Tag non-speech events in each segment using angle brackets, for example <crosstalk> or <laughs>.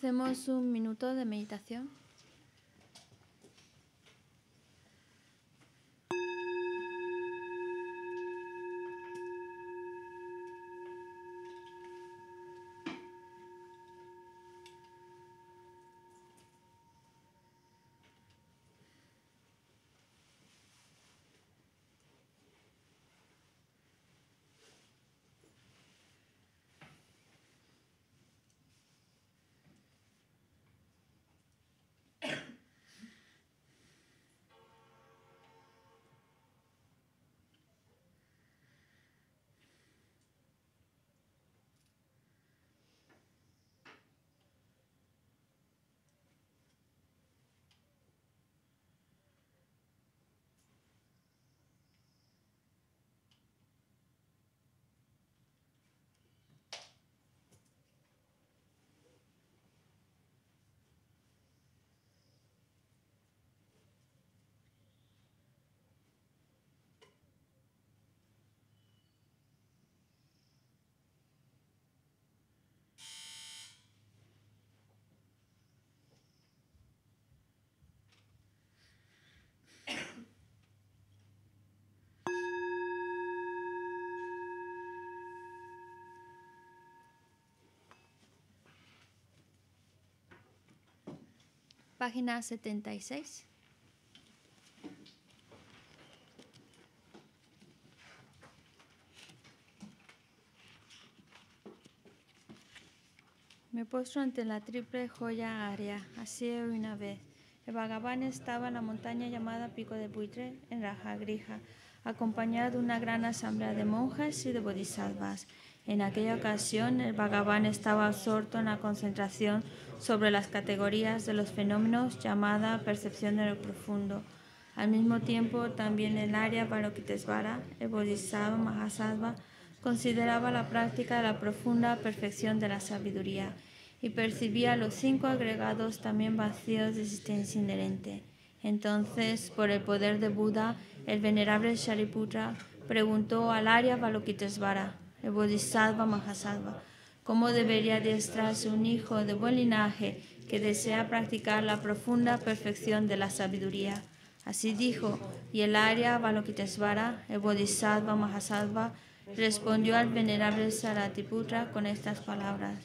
Hacemos un minuto de meditación. Página 76. Me postro ante la triple joya aria, así una vez. El Bhagavan estaba en la montaña llamada Pico de Buitre, en Rajagrija, acompañado de una gran asamblea de monjas y de bodhisattvas. En aquella ocasión, el Bhagavan estaba absorto en la concentración sobre las categorías de los fenómenos llamada percepción de lo profundo. Al mismo tiempo, también el área Balokitesvara, el Bodhisattva Mahasattva, consideraba la práctica de la profunda perfección de la sabiduría y percibía los cinco agregados también vacíos de existencia inherente. Entonces, por el poder de Buda, el venerable Shariputra preguntó al Arya Balokitesvara, el Bodhisattva Mahasattva, cómo debería adiestrarse un hijo de buen linaje que desea practicar la profunda perfección de la sabiduría. Así dijo, y el Arya Balokitesvara, el Bodhisattva Mahasattva, respondió al venerable Saratiputra con estas palabras.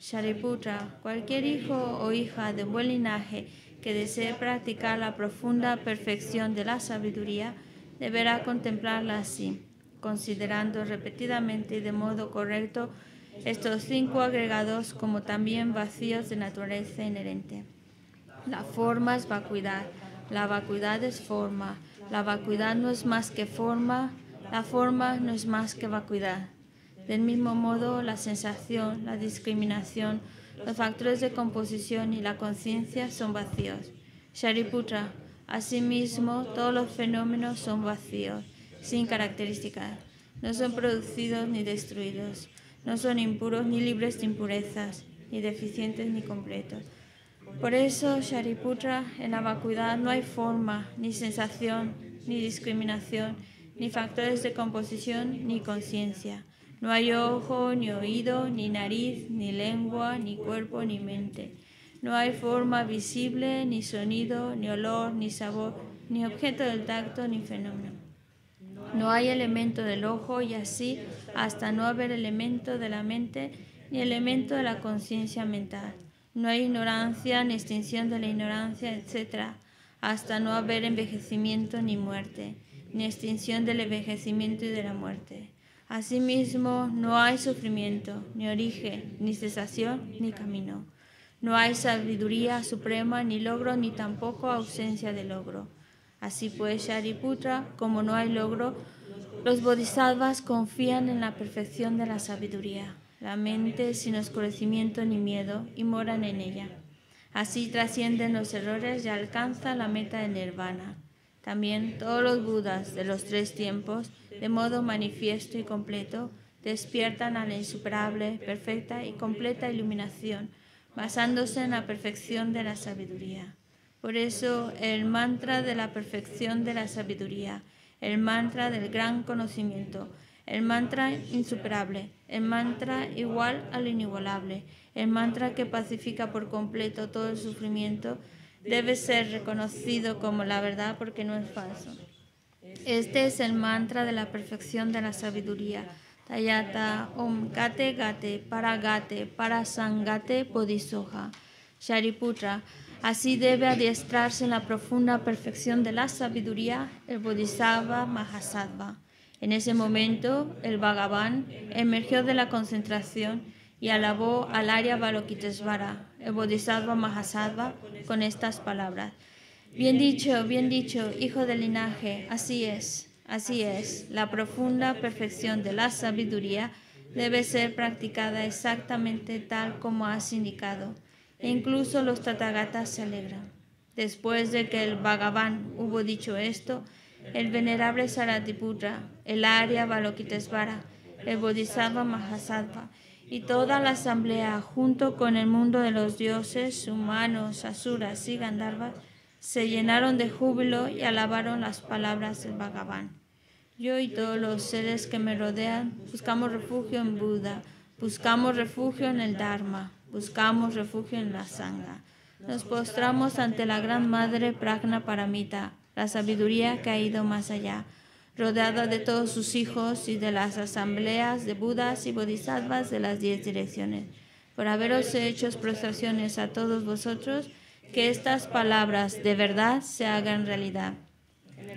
Shariputra, cualquier hijo o hija de buen linaje que desee practicar la profunda perfección de la sabiduría, deberá contemplarla así, considerando repetidamente y de modo correcto estos cinco agregados como también vacíos de naturaleza inherente. La forma es vacuidad, la vacuidad es forma, la vacuidad no es más que forma, la forma no es más que vacuidad. Del mismo modo, la sensación, la discriminación, los factores de composición y la conciencia son vacíos. Shariputra, asimismo, todos los fenómenos son vacíos, sin características. No son producidos ni destruidos no son impuros ni libres de impurezas, ni deficientes ni completos. Por eso, Shariputra, en la vacuidad no hay forma, ni sensación, ni discriminación, ni factores de composición, ni conciencia. No hay ojo, ni oído, ni nariz, ni lengua, ni cuerpo, ni mente. No hay forma visible, ni sonido, ni olor, ni sabor, ni objeto del tacto, ni fenómeno. No hay elemento del ojo y así hasta no haber elemento de la mente ni elemento de la conciencia mental. No hay ignorancia ni extinción de la ignorancia, etc. hasta no haber envejecimiento ni muerte, ni extinción del envejecimiento y de la muerte. Asimismo, no hay sufrimiento, ni origen, ni cesación, ni camino. No hay sabiduría suprema, ni logro, ni tampoco ausencia de logro. Así pues, Shariputra, como no hay logro, los bodhisattvas confían en la perfección de la sabiduría, la mente sin oscurecimiento ni miedo, y moran en ella. Así trascienden los errores y alcanzan la meta de nirvana. También todos los budas de los tres tiempos, de modo manifiesto y completo, despiertan a la insuperable, perfecta y completa iluminación, basándose en la perfección de la sabiduría. Por eso el mantra de la perfección de la sabiduría el mantra del gran conocimiento, el mantra insuperable, el mantra igual al inigualable, el mantra que pacifica por completo todo el sufrimiento, debe ser reconocido como la verdad porque no es falso. Este es el mantra de la perfección de la sabiduría. Tayata Om Gate Gate Paragate Parasangate Bodhisoha. Shariputra Así debe adiestrarse en la profunda perfección de la sabiduría el Bodhisattva Mahasattva. En ese momento, el Bhagavan emergió de la concentración y alabó al Arya Balokitesvara, el Bodhisattva Mahasattva, con estas palabras. Bien dicho, bien dicho, hijo del linaje, así es, así es. La profunda perfección de la sabiduría debe ser practicada exactamente tal como has indicado incluso los Tathagatas se alegran. Después de que el Bhagavan hubo dicho esto, el venerable Saratiputra, el Arya Balokitesvara, el Bodhisattva Mahasattva y toda la asamblea, junto con el mundo de los dioses, humanos, asuras y gandharvas, se llenaron de júbilo y alabaron las palabras del Bhagavan. Yo y todos los seres que me rodean buscamos refugio en Buda, buscamos refugio en el Dharma, buscamos refugio en la sangha. Nos postramos ante la Gran Madre Pragna Paramita, la sabiduría que ha ido más allá, rodeada de todos sus hijos y de las asambleas de Budas y Bodhisattvas de las diez direcciones. Por haberos hecho prostraciones a todos vosotros, que estas palabras de verdad se hagan realidad.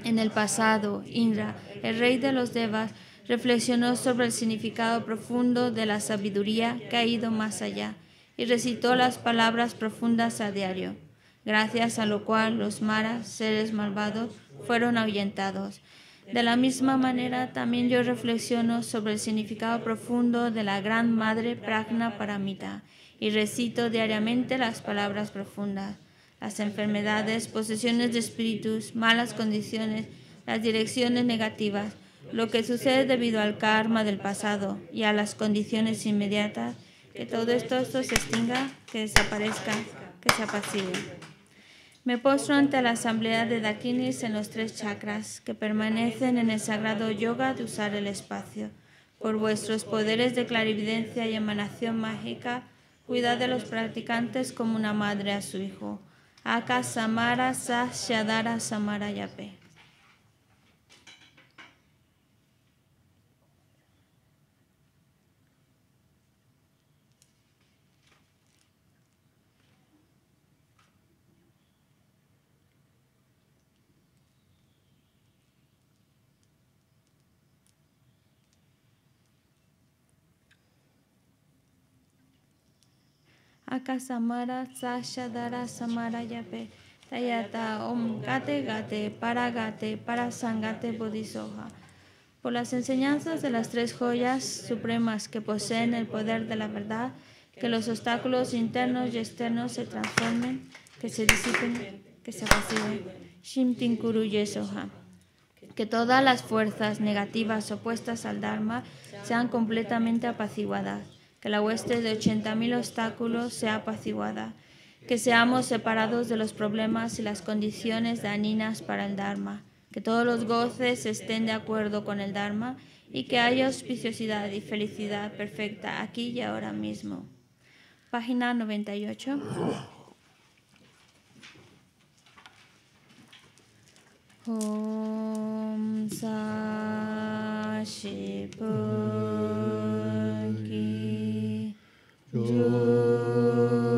En el pasado, Indra, el rey de los Devas, reflexionó sobre el significado profundo de la sabiduría que ha ido más allá y recitó las palabras profundas a diario, gracias a lo cual los maras, seres malvados, fueron ahuyentados. De la misma manera, también yo reflexiono sobre el significado profundo de la Gran Madre Pragna Paramita y recito diariamente las palabras profundas. Las enfermedades, posesiones de espíritus, malas condiciones, las direcciones negativas, lo que sucede debido al karma del pasado y a las condiciones inmediatas, que todo esto, se extinga, que desaparezca, que se apacigue. Me postro ante la asamblea de Dakinis en los tres chakras que permanecen en el sagrado yoga de usar el espacio. Por vuestros poderes de clarividencia y emanación mágica, cuidad de los practicantes como una madre a su hijo. Aka Samara Sa Shadara Samara Yape. Akasamara Sashadara Samara Yape Tayata Om Gate Gate Paragate Parasangate Bodhisoha. Por las enseñanzas de las tres joyas supremas que poseen el poder de la verdad, que los obstáculos internos y externos se transformen, que se disipen, que se vacíen. Shimtin Kuru Yesoha. Que todas las fuerzas negativas opuestas al Dharma sean completamente apaciguadas que la hueste de 80.000 obstáculos sea apaciguada, que seamos separados de los problemas y las condiciones dañinas para el Dharma, que todos los goces estén de acuerdo con el Dharma y que haya auspiciosidad y felicidad perfecta aquí y ahora mismo. Página 98. Om Sa 또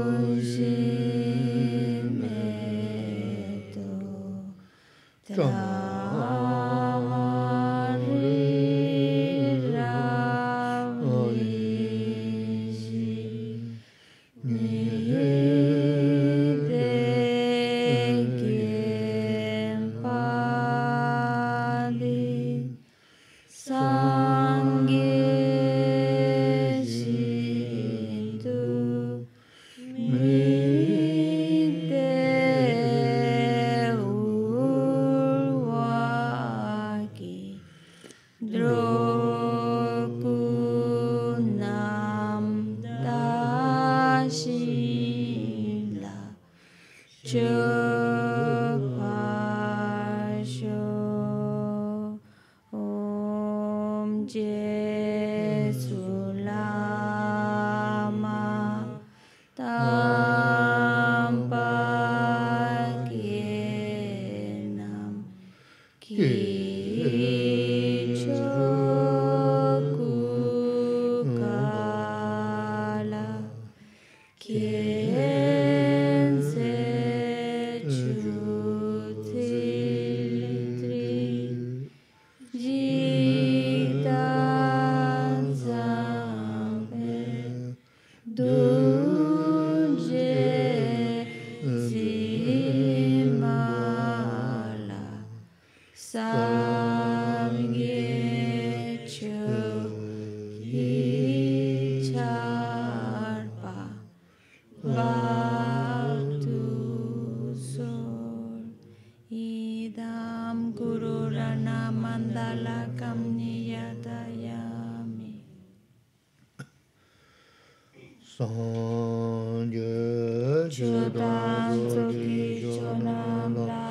dan so ki jo nam la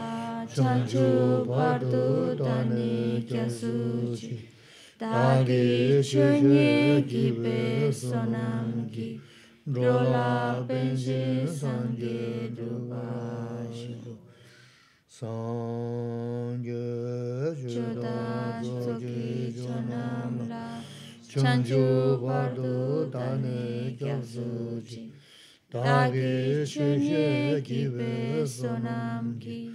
chan ju par tu ta ni kya su chi ta gi chu ni gi be so nam gi ro la ben ji san gi du ba shi san ge ju dan so ki jo nam la chan ju par tu ta ni kya su chi Dagi chuje gibe sonam gi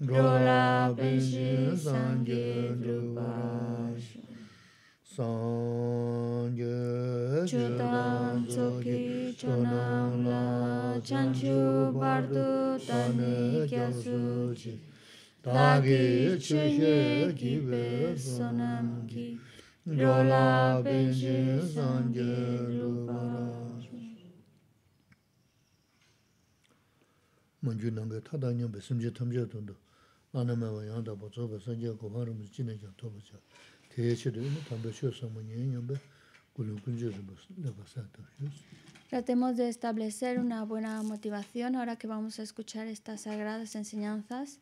Gola benji sangye drubash Sangye chudan tsoki chonam la Chanchu bardu tani kya suji Dagi chuje gibe sonam gi Gola benji sangye drubash Tratemos de establecer una buena motivación ahora que vamos a escuchar estas sagradas enseñanzas,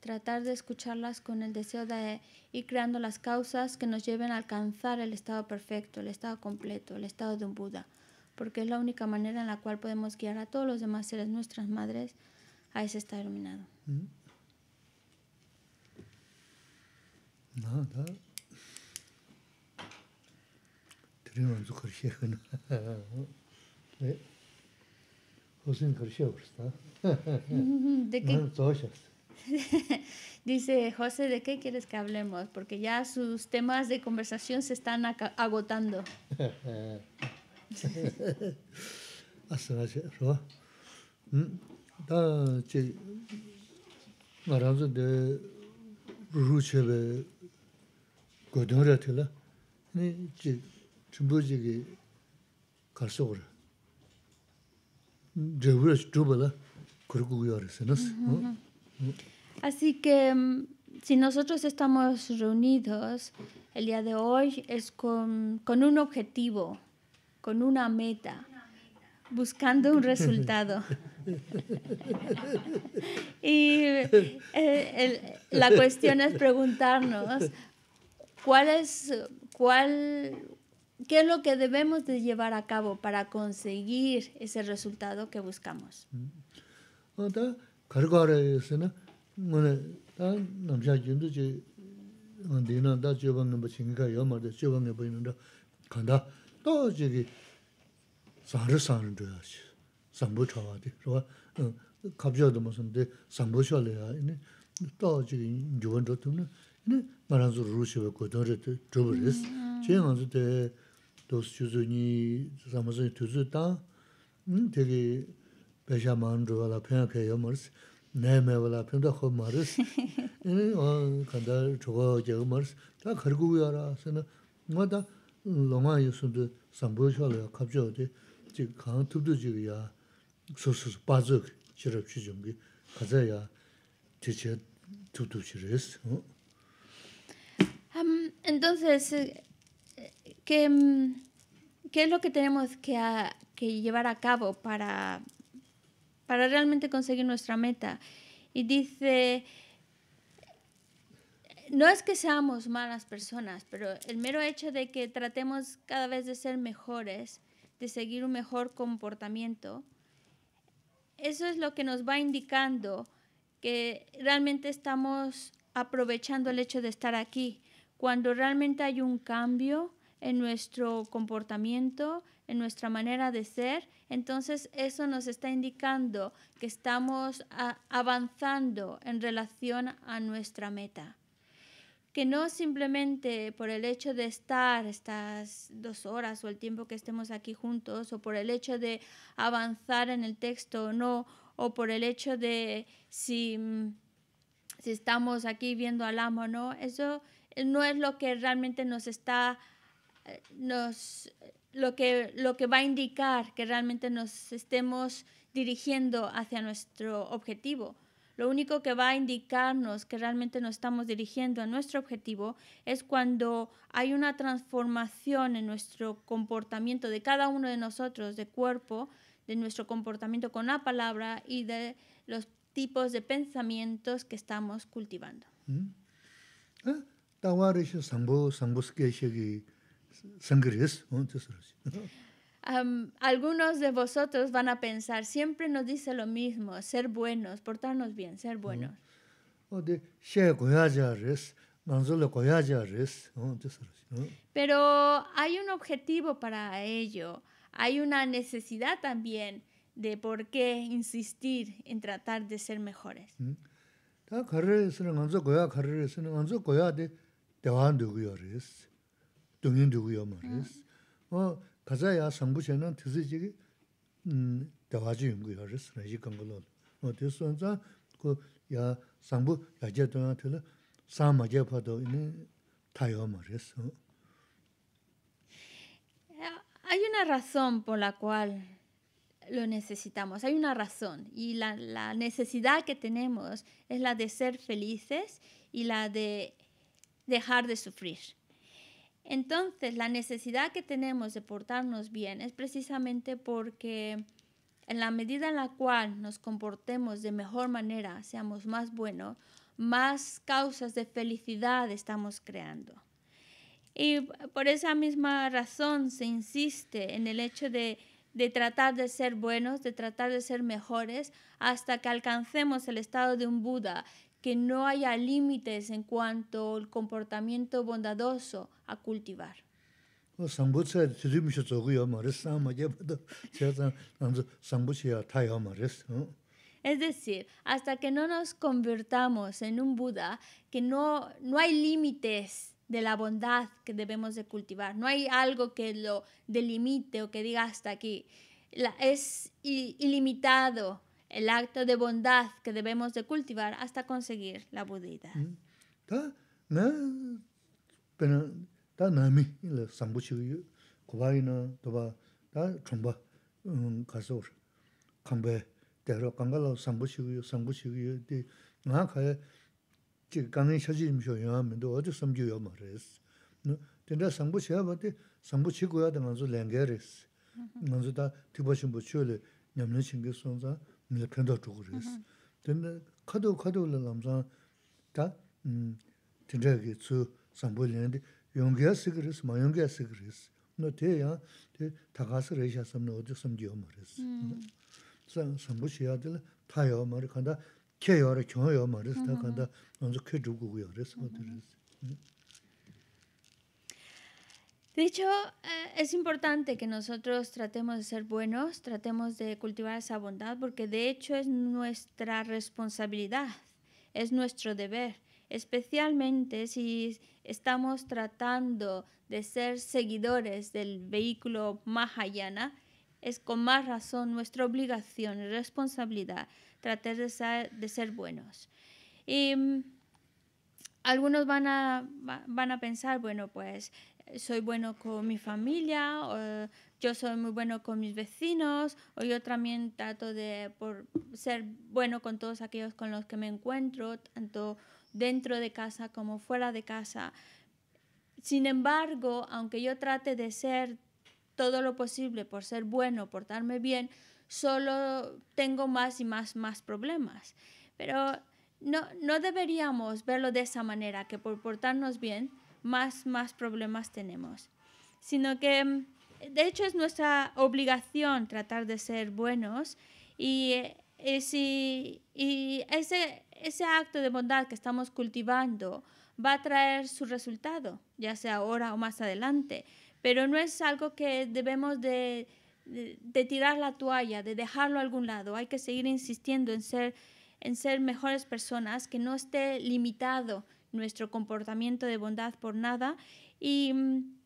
tratar de escucharlas con el deseo de ir creando las causas que nos lleven a alcanzar el estado perfecto, el estado completo, el estado de un Buda, porque es la única manera en la cual podemos guiar a todos los demás seres, nuestras madres, a ese está iluminado. ¿Mm? No, no. Tenemos que corregir. <laughs> ¿De qué? <laughs> Dice José, ¿de qué quieres que hablemos? Porque ya sus temas de conversación se están agotando. <laughs> Mhm, mhm. Así que mm, si nosotros estamos reunidos el día de hoy es con, con un objetivo, con una meta buscando un resultado. y eh, la cuestión es preguntarnos cuál es, cuál, qué es lo que debemos de llevar a cabo para conseguir ese resultado que buscamos. sāngri sāngri dhruya shi, sāmbu chāwa di, rwa kāpchā dhamma sāndi sāmbu shāli ya, ini tāwa chigi yuwan dhrutum na, ini marānsu rū shiwa kodhōng rī dhrubu rīs. Chī ngā su te dōs chūzu nī, sāmbu sāni tūzu tāng, tegi pēshā māng dhruwa la pēngā kaya mā rīs, nāi mē wā la pēngdā khō mā rīs, ini kāndā chukwa kaya mā rīs, tā khar gu ya rā, sāna ngā tā lōngā yu sāmbu shāli ya kāpchā di, 로마 예수도 삼보셔를 갑자기 지금 강 투도 지야 소소소 빠져 싫어 주준 게 가자야 대체 투도 싫어스 어 Am, entonces, eh, ¿qué, mm, qué es lo que tenemos que, a- que llevar a cabo para, para realmente conseguir nuestra meta? Y dice, no es que seamos malas personas, pero el mero hecho de que tratemos cada vez de ser mejores, de seguir un mejor comportamiento, eso es lo que nos va indicando que realmente estamos aprovechando el hecho de estar aquí. Cuando realmente hay un cambio en nuestro comportamiento, en nuestra manera de ser, entonces eso nos está indicando que estamos avanzando en relación a nuestra meta que no simplemente por el hecho de estar estas dos horas o el tiempo que estemos aquí juntos o por el hecho de avanzar en el texto o no o por el hecho de si, mm, si estamos aquí viendo al amo o no, eso no es lo que realmente nos está eh, nos lo que lo que va a indicar que realmente nos estemos dirigiendo hacia nuestro objetivo. Lo único que va a indicarnos que realmente nos estamos dirigiendo a nuestro objetivo es cuando hay una transformación en nuestro comportamiento de cada uno de nosotros, de cuerpo, de nuestro comportamiento con la palabra y de los tipos de pensamientos que estamos cultivando. 어다 <laughs> Um, algunos de vosotros van a pensar, siempre nos dice lo mismo, ser buenos, portarnos bien, ser buenos. Pero hay un objetivo para ello, hay una necesidad también de por qué insistir en tratar de ser mejores. Mm. 가르스는 먼저 고야 가르스는 먼저 고야데 대화 누구요르스 동인 누구요 말이스 어 가자야 상부체는 뜻이지 음 대화지 연구요르스 나지 건걸로 어 됐선자 그야 상부 야제 동한테는 사마제 파도 있는 타요 말이스 어 Hay una razón por la cual lo necesitamos, hay una razón y la, la necesidad que tenemos es la de ser felices y la de dejar de sufrir. Entonces, la necesidad que tenemos de portarnos bien es precisamente porque en la medida en la cual nos comportemos de mejor manera, seamos más buenos, más causas de felicidad estamos creando. Y por esa misma razón se insiste en el hecho de, de tratar de ser buenos, de tratar de ser mejores, hasta que alcancemos el estado de un Buda, que no haya límites en cuanto al comportamiento bondadoso a cultivar. Es decir, hasta que no nos convirtamos en un Buda, que no, no hay límites de la bondad que debemos de cultivar, no hay algo que lo delimite o que diga hasta aquí. Es ilimitado el acto de bondad que debemos de cultivar hasta conseguir la Buddhidad. 음 가서 강배 대로 강가로 상부치 상부치 디 나카에 지 강의 사진 쇼야면도 어디 섬주요 말했어 너 근데 상부치야 봐도 상부치 고야 되면서 랭게레스 먼저 다 뒤버신 부처를 냠는 신경 sonza 밀 편도 주고 그랬어 근데 카도 카도를 남자 다 음, 진짜게 주 상보리는데 용기야 그랬어. 뭐 용기야 그랬어. 너 대야 대 다가서 레샤서 너 어디 섬지어 말했어. 상 상부시야 될 타요 말이 간다. 케어를 경어요 말했어. 다 간다. 먼저 켜 주고 그랬어. 어디랬어. De hecho, eh, es importante que nosotros tratemos de ser buenos, tratemos de cultivar esa bondad, porque de hecho es nuestra responsabilidad es nuestro deber, especialmente si estamos tratando de ser seguidores del vehículo Mahayana, es con más razón nuestra obligación y responsabilidad tratar de ser, de ser buenos. Y mm, algunos van a, van a pensar, bueno, pues soy bueno con mi familia, o yo soy muy bueno con mis vecinos, o yo también trato de por ser bueno con todos aquellos con los que me encuentro, tanto dentro de casa como fuera de casa. Sin embargo, aunque yo trate de ser todo lo posible por ser bueno, portarme bien, solo tengo más y más, más problemas. Pero no, no deberíamos verlo de esa manera, que por portarnos bien, más, más problemas tenemos. Sino que, mm, de hecho, es nuestra obligación tratar de ser buenos y, eh, y ese, ese acto de bondad que estamos cultivando va a traer su resultado, ya sea ahora o más adelante. Pero no es algo que debemos de, de, tirar la toalla, de dejarlo a algún lado. Hay que seguir insistiendo en ser, en ser mejores personas, que no esté limitado nuestro comportamiento de bondad por nada. Y mm,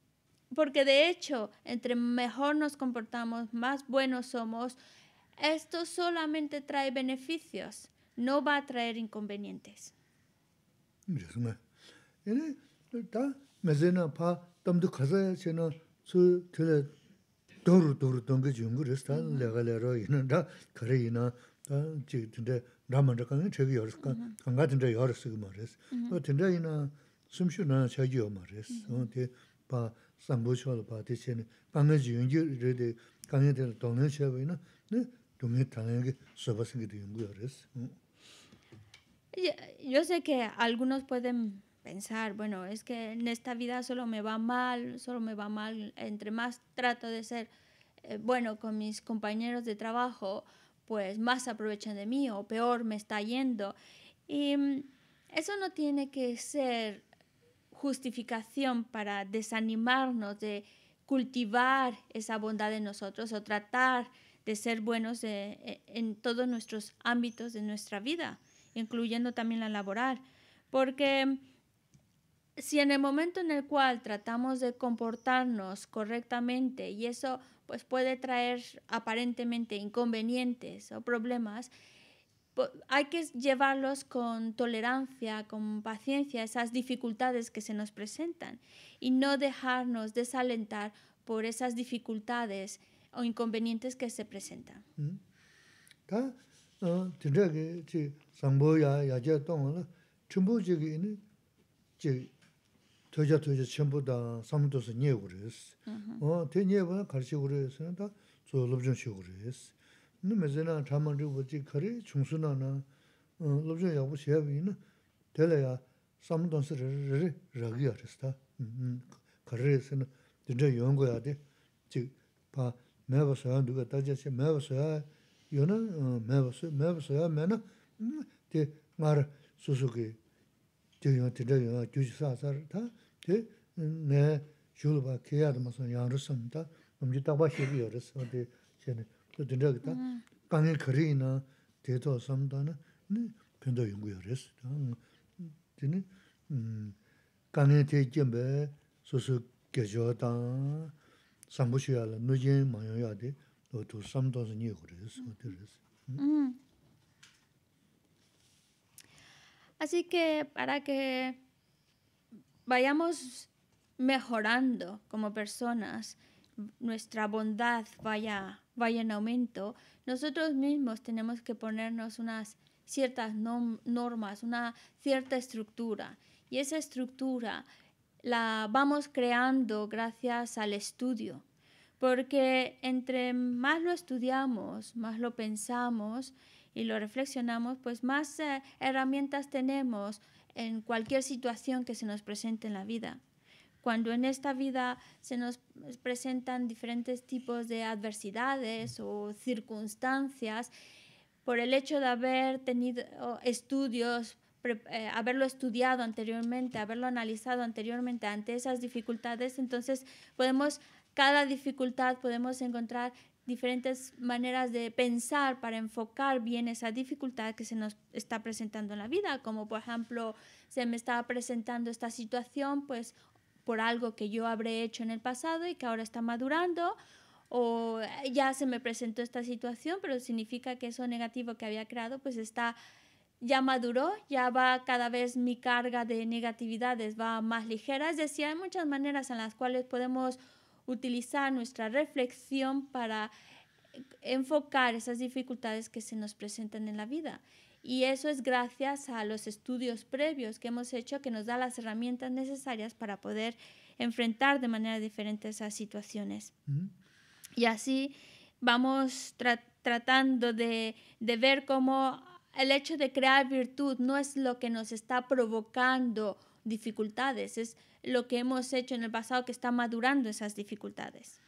porque de hecho, entre mejor nos comportamos, más buenos somos, esto solamente trae beneficios, no va a traer inconvenientes. Yo sé que algunos pueden pensar, bueno, es que en esta vida solo me va mal, solo me va mal, entre más trato de ser eh, bueno con mis compañeros de trabajo, pues más aprovechan de mí o peor me está yendo. Y mm, eso no tiene que ser justificación para desanimarnos de cultivar esa bondad en nosotros o tratar de ser buenos e, en todos nuestros ámbitos de nuestra vida, incluyendo también la laboral. Porque si en el momento en el cual tratamos de comportarnos correctamente y eso pues puede traer aparentemente inconvenientes o problemas, hay que llevarlos con tolerancia, con paciencia, esas dificultades que se nos presentan y no dejarnos desalentar por esas dificultades o inconvenientes que se presentan. 되자 되자 전부 다 삼도서 녀고 그랬어. 어, 되녀고 가르치고 그랬어. 다 졸업 좀 쉬고 그랬어. 근데 매제나 담아주 버지 거리 중순하나 어, 롭저 야부 시합이나 될래야 삼도서 르르 르기 알았다. 음. 거리에서는 진짜 연구해야 돼. 즉봐 매버서 누가 따져서 매버서 요는 매버서 매버서 매나 데 말을 수수께 gyōyō tīrā yō gyūjī sāsār tā tī nē shūlu bā kēyā dā mā sō yāng rū sōm tā mōm jī tāqbā shēbi yō rā sō tī shēni tō tīrā kī tā kāngi kārī nā tē tō sōm tā nā pēntō yōngu yō rā sō tī nī kāngi tē jīm bē sō sō gyā chō tā sāmbu shū yā rā nū jīn mā yō yā tī tō sōm tō sō nī yō rā sō tī rā sō Así que para que vayamos mejorando como personas, nuestra bondad vaya, vaya en aumento, nosotros mismos tenemos que ponernos unas ciertas normas, una cierta estructura. Y esa estructura la vamos creando gracias al estudio, porque entre más lo estudiamos, más lo pensamos, y lo reflexionamos, pues más eh, herramientas tenemos en cualquier situación que se nos presente en la vida. Cuando en esta vida se nos presentan diferentes tipos de adversidades o circunstancias, por el hecho de haber tenido estudios, eh, haberlo estudiado anteriormente, haberlo analizado anteriormente ante esas dificultades, entonces podemos, cada dificultad podemos encontrar diferentes maneras de pensar para enfocar bien esa dificultad que se nos está presentando en la vida, como por ejemplo se me está presentando esta situación pues por algo que yo habré hecho en el pasado y que ahora está madurando, o ya se me presentó esta situación, pero significa que eso negativo que había creado pues está ya maduró, ya va cada vez mi carga de negatividades va más ligera, es decir, hay muchas maneras en las cuales podemos utilizar nuestra reflexión para enfocar esas dificultades que se nos presentan en la vida. Y eso es gracias a los estudios previos que hemos hecho que nos da las herramientas necesarias para poder enfrentar de manera diferente esas situaciones. Y así vamos tratando de, de ver cómo el hecho de crear virtud no es lo que nos está provocando dificultades, es lo que hemos hecho en el pasado que está madurando esas dificultades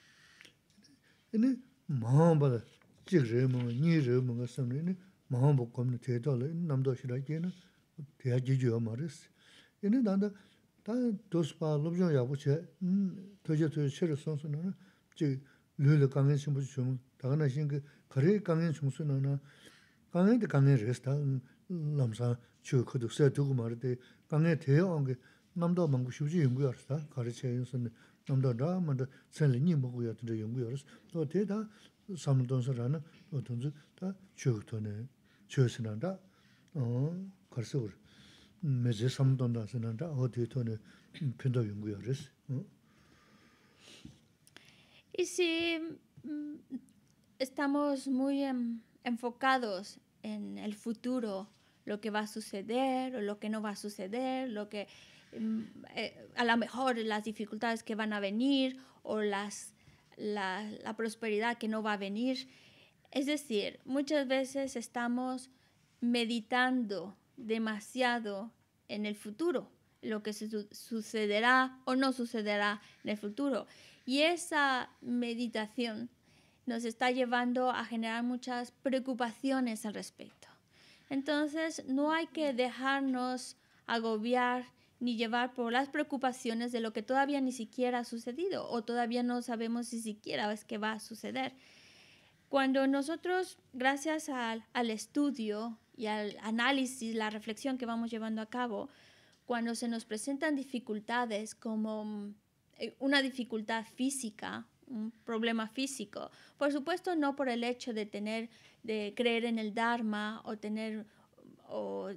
남도 망고 쉬지 연구하다 가르쳐 연선 남도 라만도 셀리 먹고야 된다 연구하스 또 대다 삼동서라는 어떤지 다 주도네 주스난다 어 그래서 우리 매제 삼동다스난다 어디 돈에 편도 연구하스 어 Y si estamos muy enfocados en el futuro, lo que va a suceder o lo que no va a suceder, lo que Mm, eh, a lo mejor las dificultades que van a venir o las, la, la, prosperidad que no va a venir. Es decir, muchas veces estamos meditando demasiado en el futuro, lo que sucederá o no sucederá en el futuro. Y esa meditación nos está llevando a generar muchas preocupaciones al respecto. Entonces, no hay que dejarnos agobiar ni llevar por las preocupaciones de lo que todavía ni siquiera ha sucedido o todavía no sabemos si siquiera es que va a suceder. Cuando nosotros, gracias al, al estudio y al análisis, la reflexión que vamos llevando a cabo, cuando se nos presentan dificultades como eh, una dificultad física, un problema físico, por supuesto no por el hecho de tener, de creer en el Dharma o tener o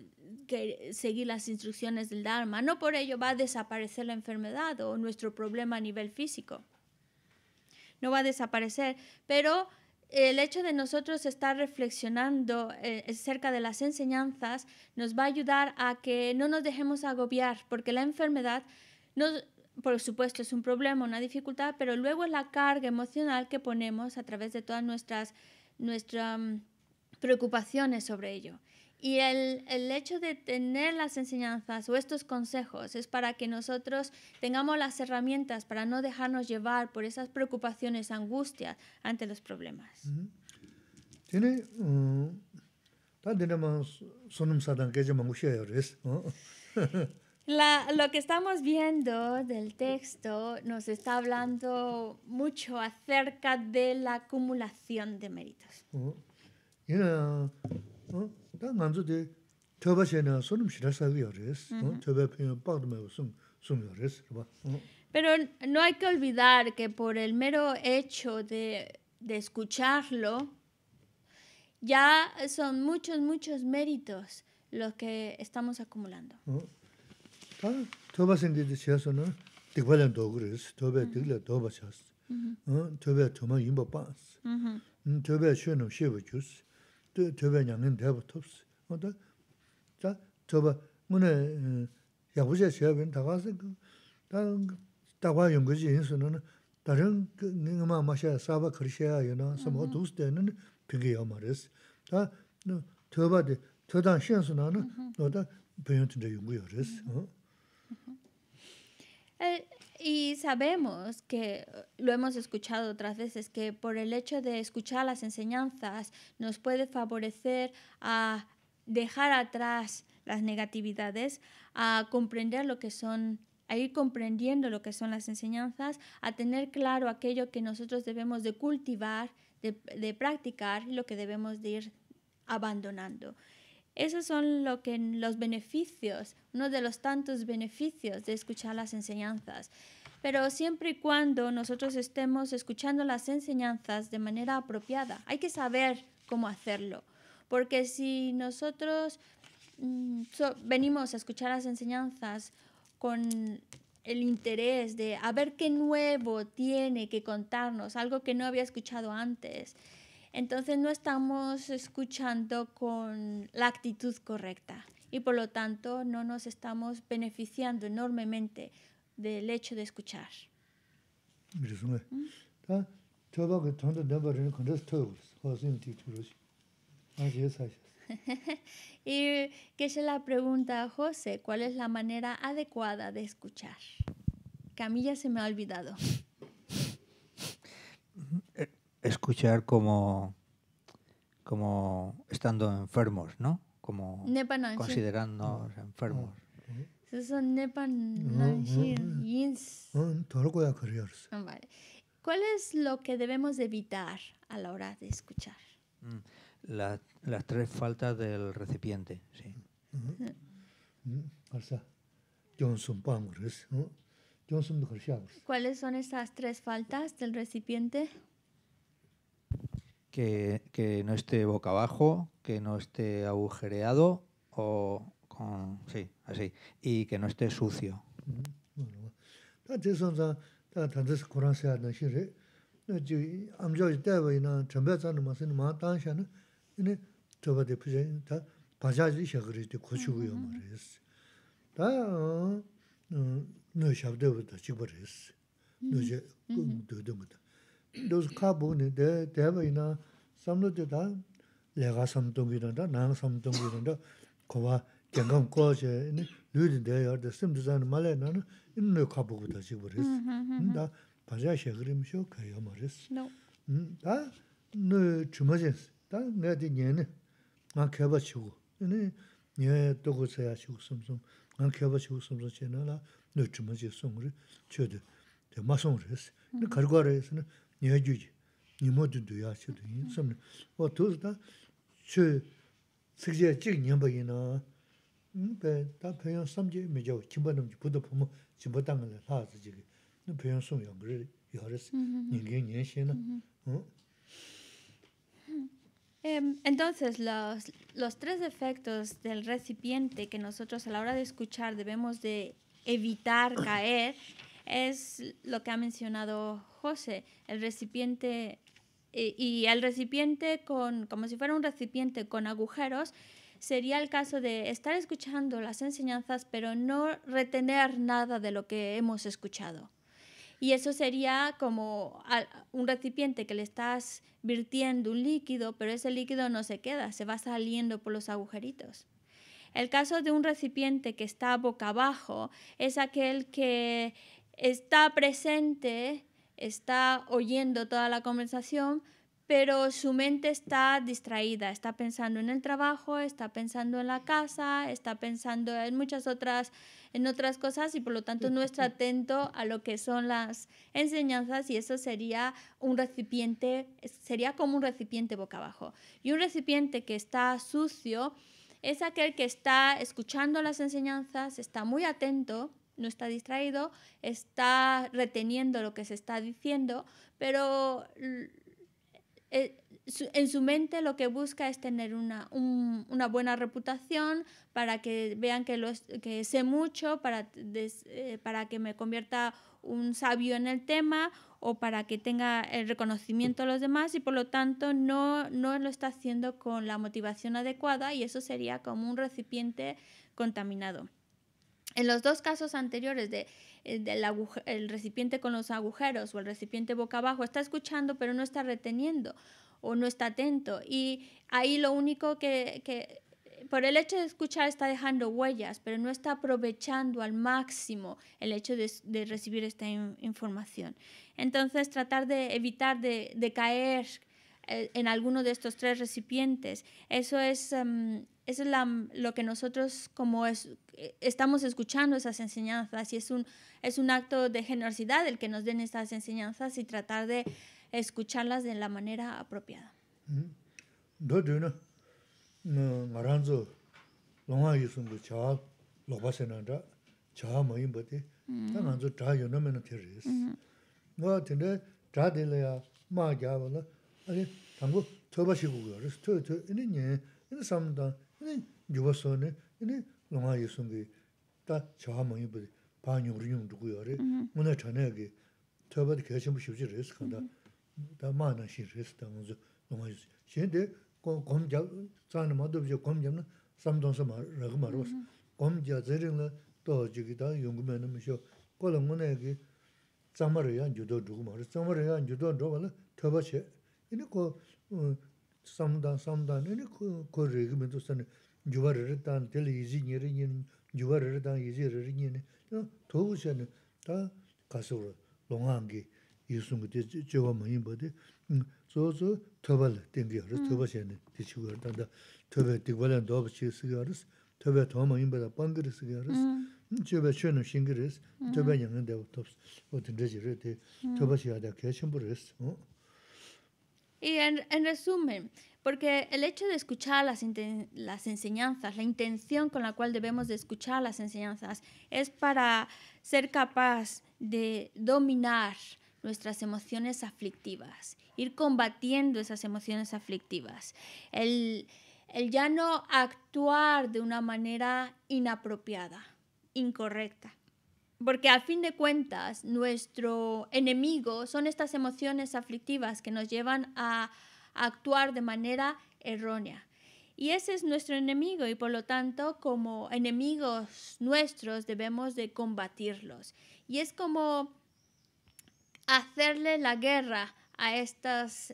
que seguir las instrucciones del Dharma. No por ello va a desaparecer la enfermedad o nuestro problema a nivel físico. No va a desaparecer, pero el hecho de nosotros estar reflexionando eh, acerca de las enseñanzas nos va a ayudar a que no nos dejemos agobiar, porque la enfermedad, no, por supuesto, es un problema, una dificultad, pero luego es la carga emocional que ponemos a través de todas nuestras, nuestras mm, preocupaciones sobre ello. Y el, el, hecho de tener las enseñanzas o estos consejos es para que nosotros tengamos las herramientas para no dejarnos llevar por esas preocupaciones, angustias ante los problemas. Tiene, <laughs> La, lo que estamos viendo del texto nos está hablando mucho acerca de la acumulación de méritos. 다 만주데 터바셰나 손음 시라사비어레스 어 터바 페요 빠드메 손 손요레스 봐 Pero no hay que olvidar que por el mero hecho de, de escucharlo, ya son muchos, muchos méritos los que estamos acumulando. 다 터 바생데 지어서는 디발란 도그레스 터베 디글라 도바샤스 어 터베 터마 임바 빠스 음 터베 쉐노 쉐브 주스 tōba nyāngin dēba tōpsi. Oda, tā tōba, ngūne yāgūshā shiabin tāgāsi, tā tāgā yungaji yinsu nōna, tā rīng ngā mā māshā sāba karishaya yunā, samā dūs dēna pīngi yā mā rēsi. Tā tōba dē, tōdāng shiansu nāna, oda pīngi Y sabemos que lo hemos escuchado otras veces, que por el hecho de escuchar las enseñanzas nos puede favorecer a dejar atrás las negatividades, a comprender lo que son, a ir comprendiendo lo que son las enseñanzas, a tener claro aquello que nosotros debemos de cultivar, de, practicar y lo que debemos de ir abandonando. Esos son lo que, los beneficios, uno de los tantos beneficios de escuchar las enseñanzas. Pero siempre y cuando nosotros estemos escuchando las enseñanzas de manera apropiada, hay que saber cómo hacerlo. Porque si nosotros mm, venimos a escuchar las enseñanzas con el interés de a ver qué nuevo tiene que contarnos, algo que no había escuchado antes. Entonces no estamos escuchando con la actitud correcta y por lo tanto no nos estamos beneficiando enormemente del hecho de escuchar. <laughs> y que se la pregunta a José, ¿cuál es la manera adecuada de escuchar? Que a mí ya se me ha olvidado. <laughs> Eh, escuchar como, como estando enfermos, ¿no? Como considerándonos enfermos. ¿Cuál es lo que debemos evitar a la hora de escuchar? Mm. La, las tres faltas del recipiente. Sí. ¿Cuáles son esas tres faltas del recipiente? Que, que, no esté boca abajo, que no esté agujereado o con sí, así y que no esté sucio. 네저 gyangam kuwa che, luyudin daya yarda, sim dhizani malaya nana, ina nuyo kabugu da chigwa res. Mm-hmm, mm-hmm, mm-hmm. Da panjaya shekari misho kaya ma res. Mm, da nuyo chuma jens, da naya di nyeni, nga kyaba chigwa. Ina nyaya dogo saya chigwa samsung, nga kyaba chigwa samsung che nana, nuyo chuma je song re, che de, de ma song res. Ina kargwa res, nyaya juji, nimo dundu ya che de, samni. O tuzi da, che, sikje chig nyamba ina, Entonces, los, los tres efectos del recipiente que nosotros a la hora de escuchar debemos de evitar <coughs> caer es lo que ha mencionado José, el recipiente eh, y el recipiente con, como si fuera un recipiente con agujeros, sería el caso de estar escuchando las enseñanzas pero no retener nada de lo que hemos escuchado. Y eso sería como un recipiente que le estás virtiendo un líquido, pero ese líquido no se queda, se va saliendo por los agujeritos. El caso de un recipiente que está boca abajo es aquel que está presente, está oyendo toda la conversación, pero su mente está distraída, está pensando en el trabajo, está pensando en la casa, está pensando en muchas otras en otras cosas y por lo tanto no está atento a lo que son las enseñanzas y eso sería un recipiente, sería como un recipiente boca abajo. Y un recipiente que está sucio es aquel que está escuchando las enseñanzas, está muy atento, no está distraído, está reteniendo lo que se está diciendo, pero eh, en su mente lo que busca es tener una, una buena reputación para que vean que, los, que sé mucho, para, eh, para que me convierta un sabio en el tema o para que tenga el reconocimiento a los demás y por lo tanto no, no lo está haciendo con la motivación adecuada y eso sería como un recipiente contaminado. En los dos casos anteriores de, del el recipiente con los agujeros o el recipiente boca abajo, está escuchando pero no está reteniendo o no está atento. Y ahí lo único que, que, por el hecho de escuchar está dejando huellas, pero no está aprovechando al máximo el hecho de, de recibir esta información. Entonces, tratar de evitar de, de caer eh, en alguno de estos tres recipientes, eso es, em, es la, lo que nosotros como es, estamos escuchando esas enseñanzas y es un, es un acto de generosidad el que nos den estas enseñanzas y tratar de escucharlas de la manera apropiada. Dō yuwa sōne, yini lōngā yisōngi tā chāhā māngi bādi pā nyōngrī nyōng dhukū yōre, mūna chānā yagi tōba dhī kāshī mū shibchī rēs kāndā, tā mā nā shī rēs tā ngā zō lōngā yisō. Shēn tē gōm jā, tsāna mā dhōb jā gōm jā na sām tōngsā mā rāga mā rōs, gōm jā dzē rīng lā tō jīgī tā yōngu mē nā mā shio, kō lā ngūna yagi tsāma rā yā nyūdō dhukū mā rōs, tsāma rā yā nyūdō dhukū mā rā tōba chē, yini kō samdan samdan ini ko regi mendo san juwa rari dan deli izi nyeri nyeri juwa rari dan izi rari nyeri togu shani ta kasi wara longangi yusungi di jiwa mayinba di mm, zo zo toba la dengi yaris mm. toba shani di chigo yaris tanda toba dikwa lan doba chigo sigi yaris toba mm. toba mayinba da bangiri sigi yaris toba shenu shingi yaris toba nyangan dewa tobs o dindaji yaris toba shiga da kaya chenpo yaris Y en, en resumen, porque el hecho de escuchar las, las enseñanzas, la intención con la cual debemos de escuchar las enseñanzas, es para ser capaz de dominar nuestras emociones aflictivas, ir combatiendo esas emociones aflictivas, el, el ya no actuar de una manera inapropiada, incorrecta. Porque al fin de cuentas, nuestro enemigo son estas emociones aflictivas que nos llevan a actuar de manera errónea. Y ese es nuestro enemigo y por lo tanto como enemigos nuestros debemos de combatirlos. Y es como hacerle la guerra a, estas,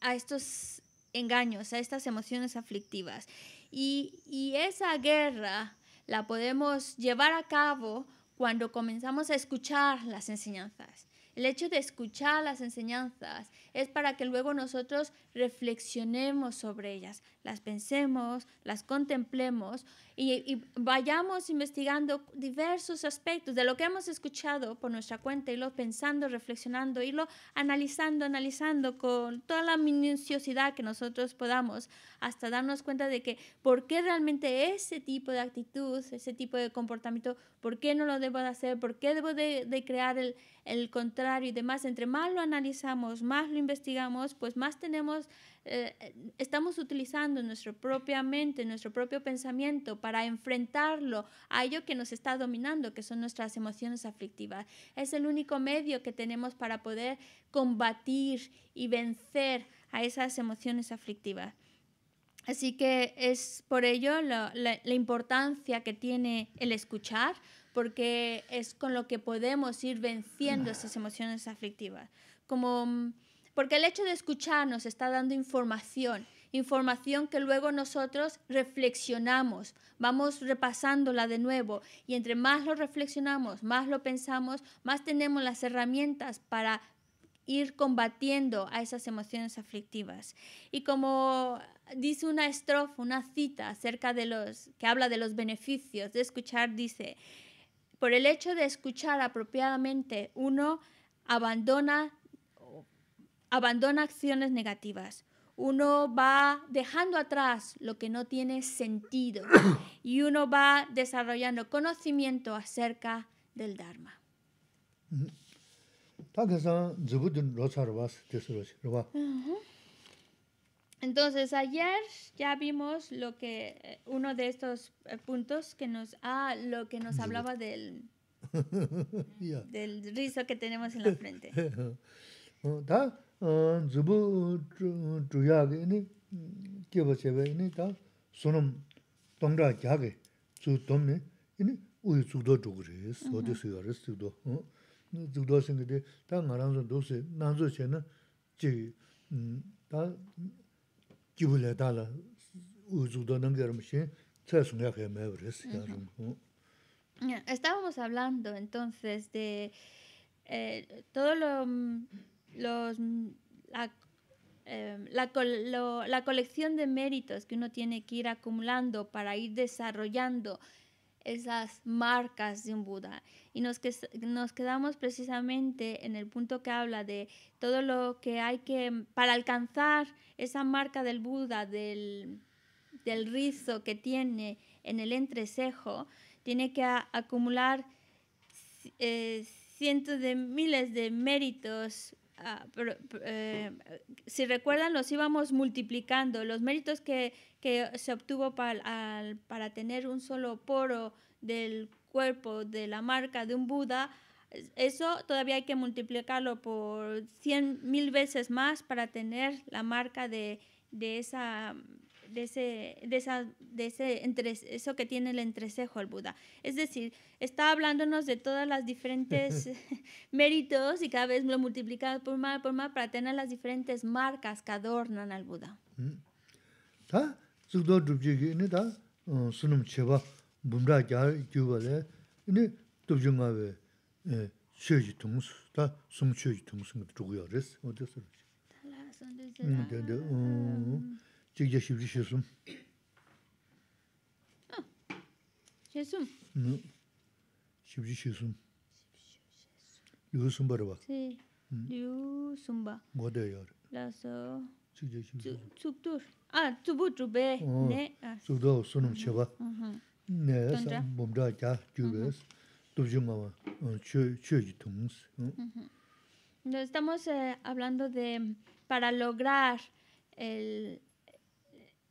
a estos engaños, a estas emociones aflictivas. Y esa guerra la podemos llevar a cabo cuando comenzamos a escuchar las enseñanzas. El hecho de escuchar las enseñanzas es para que luego nosotros reflexionemos sobre ellas, las pensemos, las contemplemos y, vayamos investigando diversos aspectos de lo que hemos escuchado por nuestra cuenta, y lo pensando, reflexionando, irlo analizando, analizando con toda la minuciosidad que nosotros podamos, hasta darnos cuenta de que por qué realmente ese tipo de actitud, ese tipo de comportamiento, por qué no lo debo de hacer, por qué debo de, de crear el, el contrario y demás. Entre más lo analizamos, más lo investigamos, pues más tenemos eh, estamos utilizando nuestra propia mente, nuestro propio pensamiento para enfrentarlo a ello que nos está dominando, que son nuestras emociones aflictivas. Es el único medio que tenemos para poder combatir y vencer a esas emociones aflictivas. Así que es por ello la, la importancia que tiene el escuchar, porque es con lo que podemos ir venciendo esas emociones aflictivas. Como porque el hecho de escuchar nos está dando información, información que luego nosotros reflexionamos, vamos repasándola de nuevo y entre más lo reflexionamos, más lo pensamos, más tenemos las herramientas para ir combatiendo a esas emociones aflictivas. Y como dice una estrofa, una cita acerca de los que habla de los beneficios de escuchar, dice, por el hecho de escuchar apropiadamente, uno abandona abandona acciones negativas. Uno va dejando atrás lo que no tiene sentido <coughs> y uno va desarrollando conocimiento acerca del Dharma. Entonces ayer ya vimos lo que eh, uno de estos eh, puntos que nos ah, lo que nos hablaba del <laughs> del rizo que tenemos en la frente. <laughs> zubu zhuyage ini kiba chebe ini ta sunam tongda gyage zu tomne ini uyi zugdo zhugre, sodi suya res zugdo. Zugdo singe de ta nga dosi nanzo che na chi ta kibu le Estábamos hablando entonces de eh, todo lo los, la, em, la, colección de méritos que uno tiene que ir acumulando para ir desarrollando esas marcas de un Buda. Y nos, que, nos quedamos precisamente en el punto que habla de todo lo que hay que, para alcanzar esa marca del Buda, del, del rizo que tiene en el entrecejo, tiene que acumular eh, cientos de miles de méritos. Ah, eh, si recuerdan, los íbamos multiplicando. Los méritos que, se obtuvo para, tener un solo poro del cuerpo de la marca de un Buda, eso todavía hay que multiplicarlo por cien mil veces más para tener la marca de esa de ese, de esa, de ese entre, eso que tiene el entrecejo el Buda. Es decir, está hablándonos de todas las diferentes <laughs> <laughs> méritos y cada vez lo multiplica por más, por más para tener las diferentes marcas que adornan al Buda 직접 쉽지 쉬었음. 아. 쉬었음. 응. 쉽지 쉬었음. 유숨 버려 봐. 네. 유숨 봐. 뭐대요? 라서 직접 쉽지. 죽도. 아, 두부 두배. 네. 죽도 손음 쳐 봐. 네. 몸다 자 주베스. 두중마와. 어, 최 최지 통스. No estamos eh, hablando de para lograr el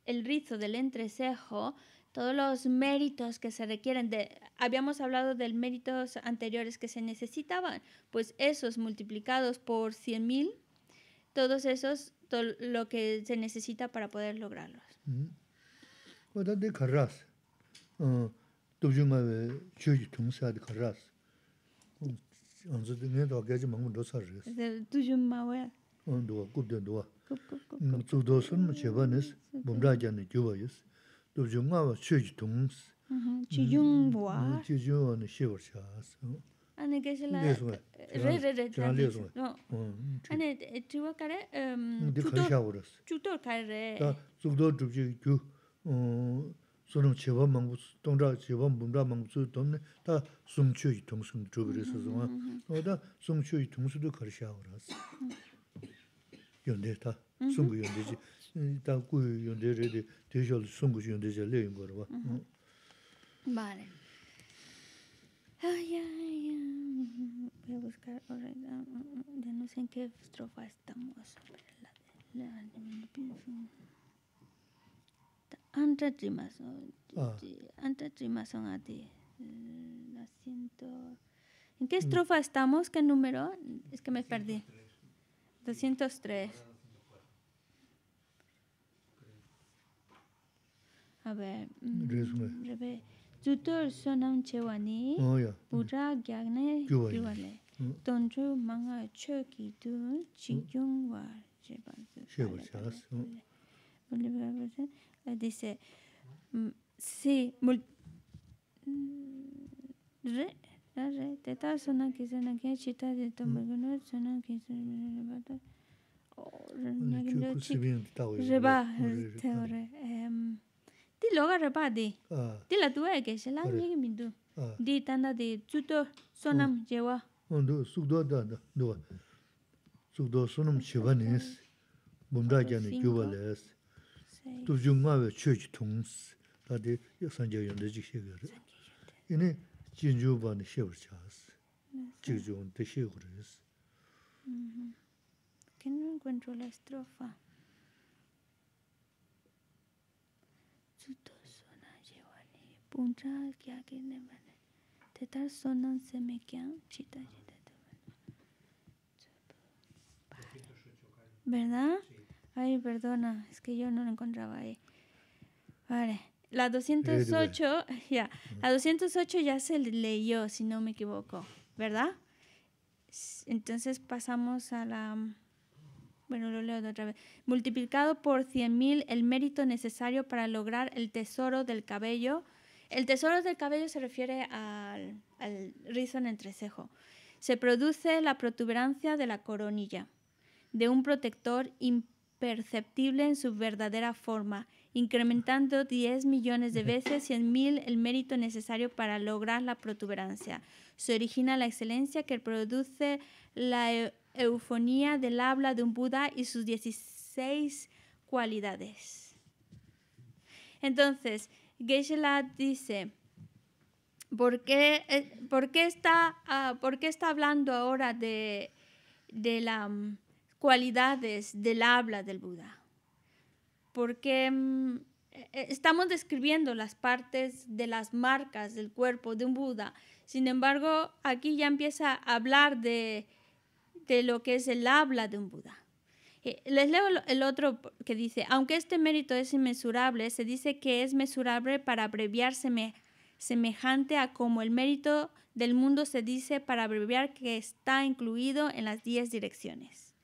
el rizo del entrecejo, todos los méritos que se requieren, de, habíamos hablado de méritos anteriores que se necesitaban, pues esos multiplicados por 100.000, todos esos, todo lo que se necesita para poder lograrlos. 온도와 굽된도와 주도선 제반에스 몸라자는 교바이스 도중마와 최지동 지중보아 지중은 시월샤스 안에 계실라 레레레 안에 두어 가래? 음 주도 주도 가래. 주도 주지 교 소름 제바 망부 동자 제바 문자 망부 돈네 다 숨취 동승 주브레스서 뭐다 숨취 동수도 걸샤오라스 yonde ta, sungu yonde ji, ta ku yonde re de, te shol sungu yonde ji le yungo rwa. Vale. Ay, ay, ay. Voy a buscar, ya no sé en qué estrofa estamos. Anta trimason, anta trimason a ti. La siento. ¿En qué estrofa estamos? ¿Qué número? Es que me perdí. 203. A ver. Rebe. Zutor sonam chewani. Pura gyagne gyuwale. Tondru manga choki tu chikyung war. Dice. Sí. Re. rāre tētā sōnā kīsā nā kē chītā tētā mōgō sōnā kīsā rā bā tā rīpa tē wā rē tī lōgā rā bā dī tī lā tuwa yā kēshē lā nyē kī mī tū dī tāndā dī tsūtō sōnām jē wā sūkdō dā dā duwa sūkdō sōnām chī wā nē sī bōndā kia nē gyū wā lē sī tū jū ngā wē chū chī tūng sī tā dī yā sāngyā yōndā jī kshē gā rē ji she ge re ini jinju ba ni shebar chas. Chigju un te shebar es. Que no encuentro la estrofa. Sona yewani, puncha kya que ne mane. Tetar sonan se me kyan, chita chita te ¿Verdad? Ay, perdona, es que yo no lo encontraba ahí. Vale. La 208, <laughs> ya, la 208 ya se leyó, si no me equivoco, ¿verdad? Entonces pasamos a la, bueno, lo leo de otra vez. Multiplicado por 100.000 el mérito necesario para lograr el tesoro del cabello. El tesoro del cabello se refiere al, al rizo en el trecejo. Se produce la protuberancia de la coronilla, de un protector imperceptible en su verdadera forma incrementando 10 millones de veces 100.000 el mérito necesario para lograr la protuberancia. Se origina la excelencia que produce la eu- eufonía del habla de un Buda y sus 16 cualidades. Entonces, Geshe-la dice, ¿por qué, eh, por qué está, ah, por qué está hablando ahora de, de las cualidades del habla del Buda? Porque mm, eh, eh, estamos describiendo las partes de las marcas del cuerpo de un Buda. Sin embargo, aquí ya empieza a hablar de, de lo que es el habla de un Buda. Eh, Les leo el otro que dice, aunque este mérito es inmesurable, se dice que es mesurable para abreviar seme- semejante a como el mérito del mundo se dice para abreviar que está incluido en las 10 direcciones.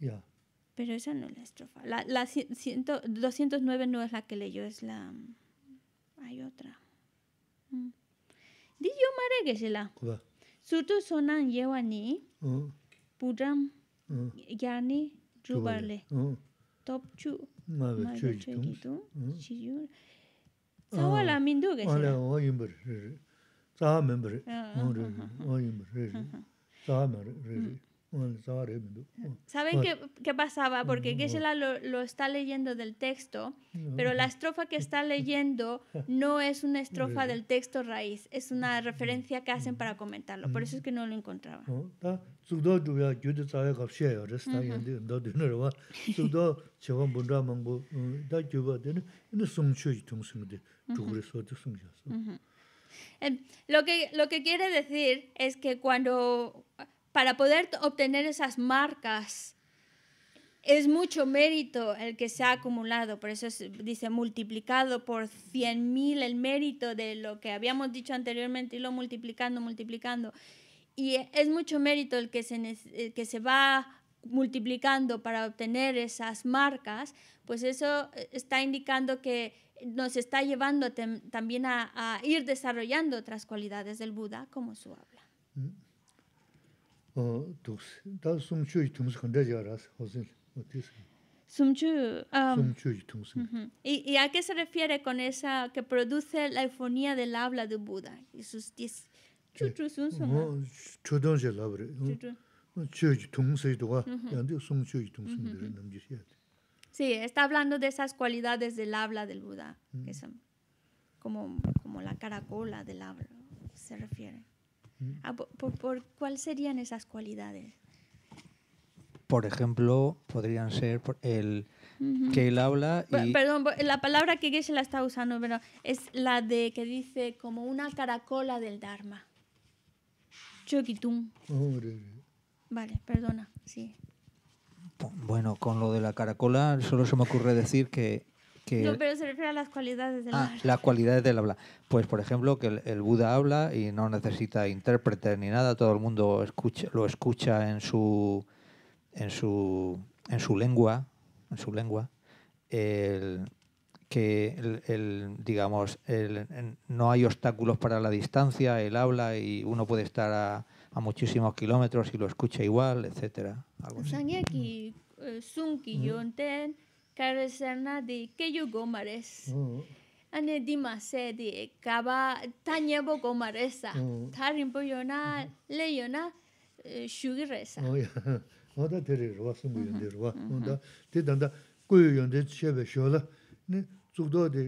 야, pero esa no es la estrofa. La, la ciento, 209 no es la que leyó, es la... Hay otra. Mm. Diyo mare que se la. Surtu sonan yewa ni. Pudram. Yani rubarle. Topchu. Mabe chuitu. Chiyu. Sawa la mindu que se la. Ala. Sawa Sawa. Mm. ¿Saben qué, qué, pasaba? Porque Geshe-la lo, lo, está leyendo del texto, pero la estrofa que está leyendo <laughs> no es una estrofa del texto raíz, es una referencia que hacen para comentarlo. Por eso es que no lo encontraba. Uh -huh. eh, lo, que, lo que quiere decir es que cuando para poder obtener esas marcas, es mucho mérito el que se ha acumulado. Por eso se dice multiplicado por 100.000 el mérito de lo que habíamos dicho anteriormente y lo multiplicando, multiplicando. Y es mucho mérito el que se, que se va multiplicando para obtener esas marcas, pues eso eh, está indicando que nos está llevando también a, ir desarrollando otras cualidades del Buda, como su habla. 어, ¿Y, a qué se refiere con esa que produce la eufonía del habla de Buda? Y sus diez... Sí, está hablando de esas cualidades del habla del Buda, que son como, como la caracola del habla, se refiere. Ah, por, por, por, ¿Cuáles serían esas cualidades? Por ejemplo, podrían ser el que él habla. Y... Perdón, la palabra que se la está usando pero es la de que dice como una caracola del Dharma. Chokitum. Vale, perdona, sí. Bueno, con lo de la caracola solo se me ocurre decir que que No, pero se refiere a las cualidades del Ah, Dharma. las cualidades del habla. Pues, por ejemplo, que el, el Buda habla y no necesita intérprete ni nada, todo el mundo escucha, lo escucha en su, en su, en su lengua, en su lengua. El- que el, el, digamos el- no hay obstáculos para la distancia, él habla y uno puede estar a, a muchísimos kilómetros y lo escucha igual, etcétera. Algo así. Carlsena di Keyu Gomares. Mm. Ane di mase di kaba tanyebo Gomaresa. Mm. Ta rinpo yona mm-hmm. le yona eh, shugiresa. Oda teri rwa sumu mm-hmm. yondi rwa. Mm-hmm. Onda di danda kuyo yondi chebe shola. Ni zugdo di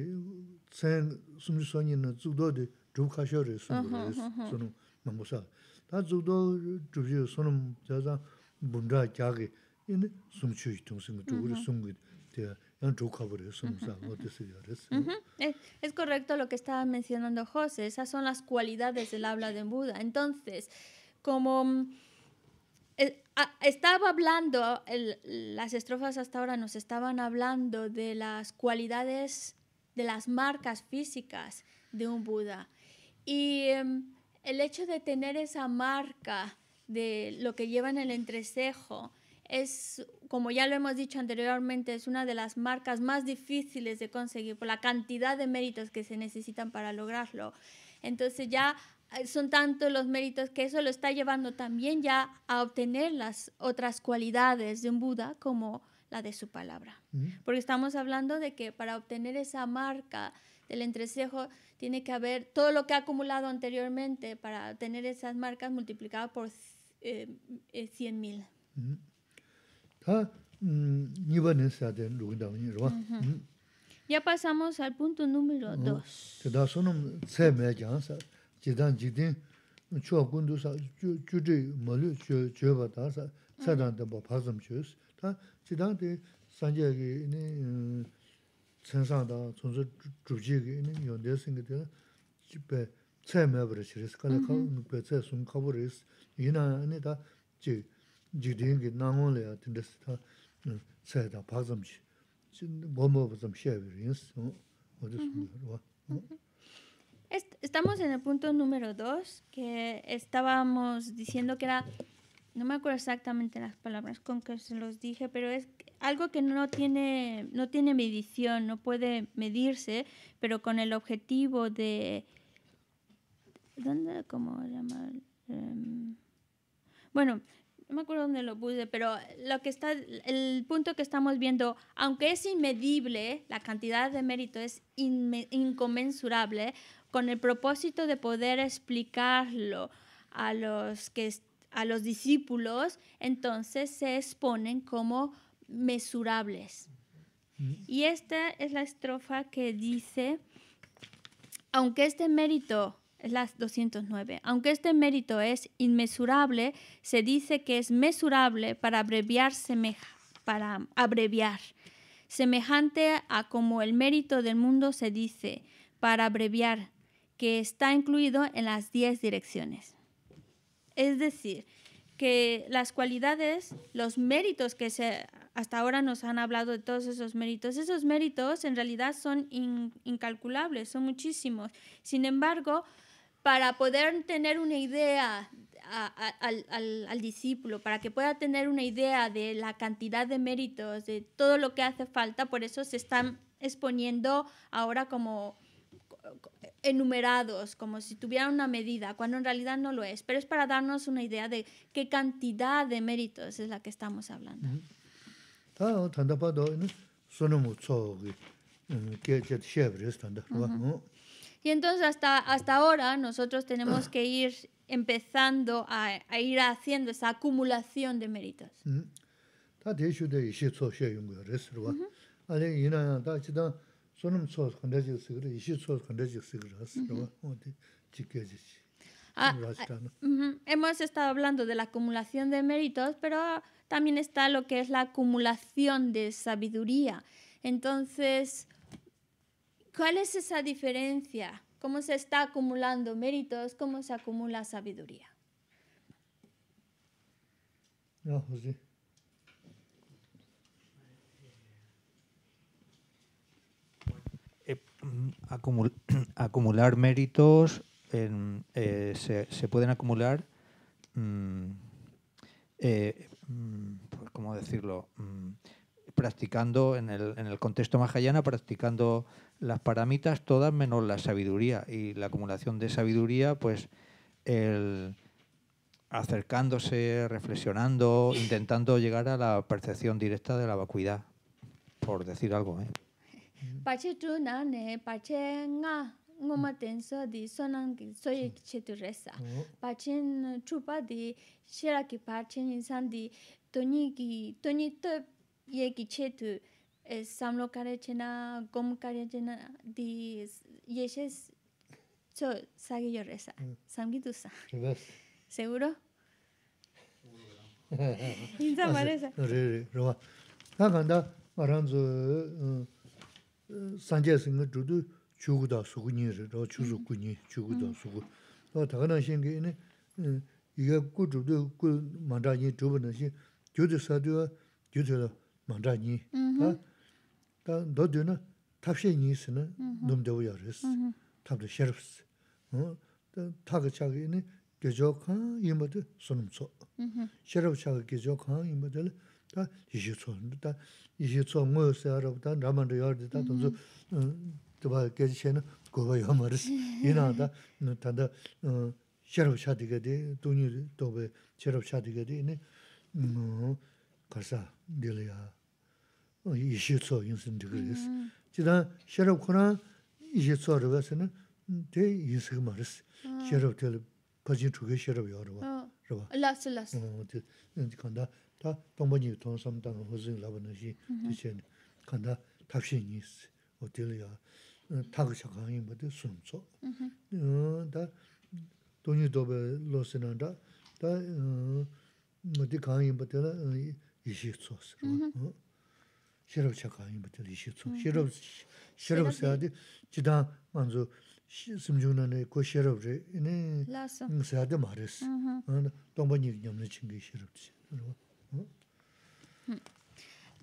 tsen sumri sonyi na zugdo di dhubka shio re sumu sunu mambusa. Ta zugdo dhubshiyo sunu jazan bunda gyagi. Ini sumchuyi tungsingi dhuguri sumgidi. Es correcto lo que estaba mencionando José, esas son las cualidades del habla de Buda. Entonces, como mm, eh, estaba hablando, las estrofas hasta ahora nos estaban hablando de las cualidades, de las marcas físicas de un Buda. Y em, el hecho de tener esa marca de lo que lleva en el entrecejo, es, como ya lo hemos dicho anteriormente, es una de las marcas más difíciles de conseguir por la cantidad de méritos que se necesitan para lograrlo. Entonces ya eh, son tantos los méritos que eso lo está llevando también ya a obtener las otras cualidades de un Buda, como la de su palabra. 음. Porque estamos hablando de que para obtener esa marca del entrecejo tiene que haber todo lo que ha acumulado anteriormente para obtener esas marcas multiplicado por eh, eh, 100 mil. 음. 다 음, 이번에 사대 누구다니 로. 음. Ya pasamos al punto número 음. 2. 대다 손은 세매 장사 지단 지딘 추어군도사 주주지 멀리 저 저바다사 사단도 뭐 파좀 주스 다 지단데 산재기 천상다 존재 주지기 네 연대 생기들 집에 세매버리 시리스 칼에 카 배세 숨 커버리스 이나 아니다 지 지딘기 나온래야 된데스 다 세다 파좀지 뭐뭐 좀 쉐버리스 어 어디서 뭐 Est- Estamos en el punto número 2, que estábamos diciendo que era, no me acuerdo exactamente las palabras con que se los dije, pero es algo que no tiene, no tiene medición, no puede medirse, pero con el objetivo de... ¿Dónde? ¿Cómo llamar? Em, bueno, no me acuerdo dónde lo puse, pero lo que está, el punto que estamos viendo, aunque es inmedible, la cantidad de mérito es inconmensurable, con el propósito de poder explicarlo a los que a los discípulos, entonces se exponen como mesurables. Y esta es la estrofa que dice, aunque este mérito, es la 209, aunque este mérito es inmesurable, se dice que es mesurable para abreviar, semeja, para abreviar, semejante a como el mérito del mundo se dice, para abreviar, que está incluido en las 10 direcciones. Es decir, que las cualidades, los méritos que se, hasta ahora nos han hablado de todos esos méritos, esos méritos en realidad son in- incalculables, son muchísimos. Sin embargo, para poder tener una idea al, discípulo, para que pueda tener una idea de la cantidad de méritos, de todo lo que hace falta, por eso se están exponiendo ahora como enumerados, como si tuvieran una medida, cuando en realidad no lo es, pero es para darnos una idea de qué cantidad de méritos es la que estamos hablando. 다단 y entonces hasta, hasta ahora nosotros tenemos que ir empezando a, a ir haciendo esa acumulación de méritos. Uh -huh. Mm-hmm. Mm-hmm. Hemos estado hablando de la acumulación de méritos, pero también está lo que es la acumulación de sabiduría. Entonces, ¿Cuál es esa diferencia? ¿Cómo se está acumulando méritos? ¿Cómo se acumula sabiduría? No, sí. Eh, mm, <clears throat> acumular méritos eh, se, pueden acumular, mm, eh, mm, pues, ¿cómo decirlo? Practicando en el, en el contexto mahayana, practicando las paramitas todas menos la sabiduría y la acumulación de sabiduría, pues el acercándose, reflexionando, intentando llegar a la percepción directa de la vacuidad, por decir algo. ¿eh? Nga, ngoma tenso di sonang ki soye ki che tu resa. 어 Pachen chupa di shira ki insan di toni ki toni to ye ki che tu eh, samlo kare chena gom kare chena di s- yeshes so sagi yo resa. Samgi tu sa. 제베스 ¿Seguro? Insan parece. 레레 로와 다 간다 말한저 산제스는 주도 주고다 수군이를 로 주수군이 주고다 수고 또 다른 신기는 이게 꾸주도 그 만다니 주변에 시 교도사도 교도 만 māngzhā nī. Tā dō dī na tāpshē nī sī na nōm dewa yā rīs, tāpshē shērab sī. Tā kā chā kā nī gyōchō kāng yīmba dī sūnum tsō. Shērab chā kā gyōchō kāng yīmba dī tā yīshī tsō. Tā yīshī tsō ngō yō sī yā rāb, tā rāman rī yā rī, tā tōnzu tibā gēchī chē na gōba yō mā rīs. Yīnā tā tā shērab chā dī kā dī, tūñī dō bē shērab chā dī kā dī, nī kārsā dī lī yā. 이 또베 셔럽 차디게 돼네 음 가사 딜이야 이시 초 인생 되그리스 지다 셔럽 코나 이시 초를 가서는 대 인생 말스 셔럽 될 퍼진 두개 셔럽 여러 봐 Oh, las, las. 어 이제 간다 다 동번이 동섬당 호진 라버는 시 이제 간다 답신이 있어 어딜이야 타그 작가님 뭐도 순서 어다 돈이 도베 로스난다 다 뭐디 강이 버텔라 이시 소스 어 Mm-hmm. shirab. Shirab, shirab sayadi, jidang manzu ko shirab re, sayadi maharis. Mm-hmm. Ah, tongpa chingi shirab tsi. Ah. Hmm.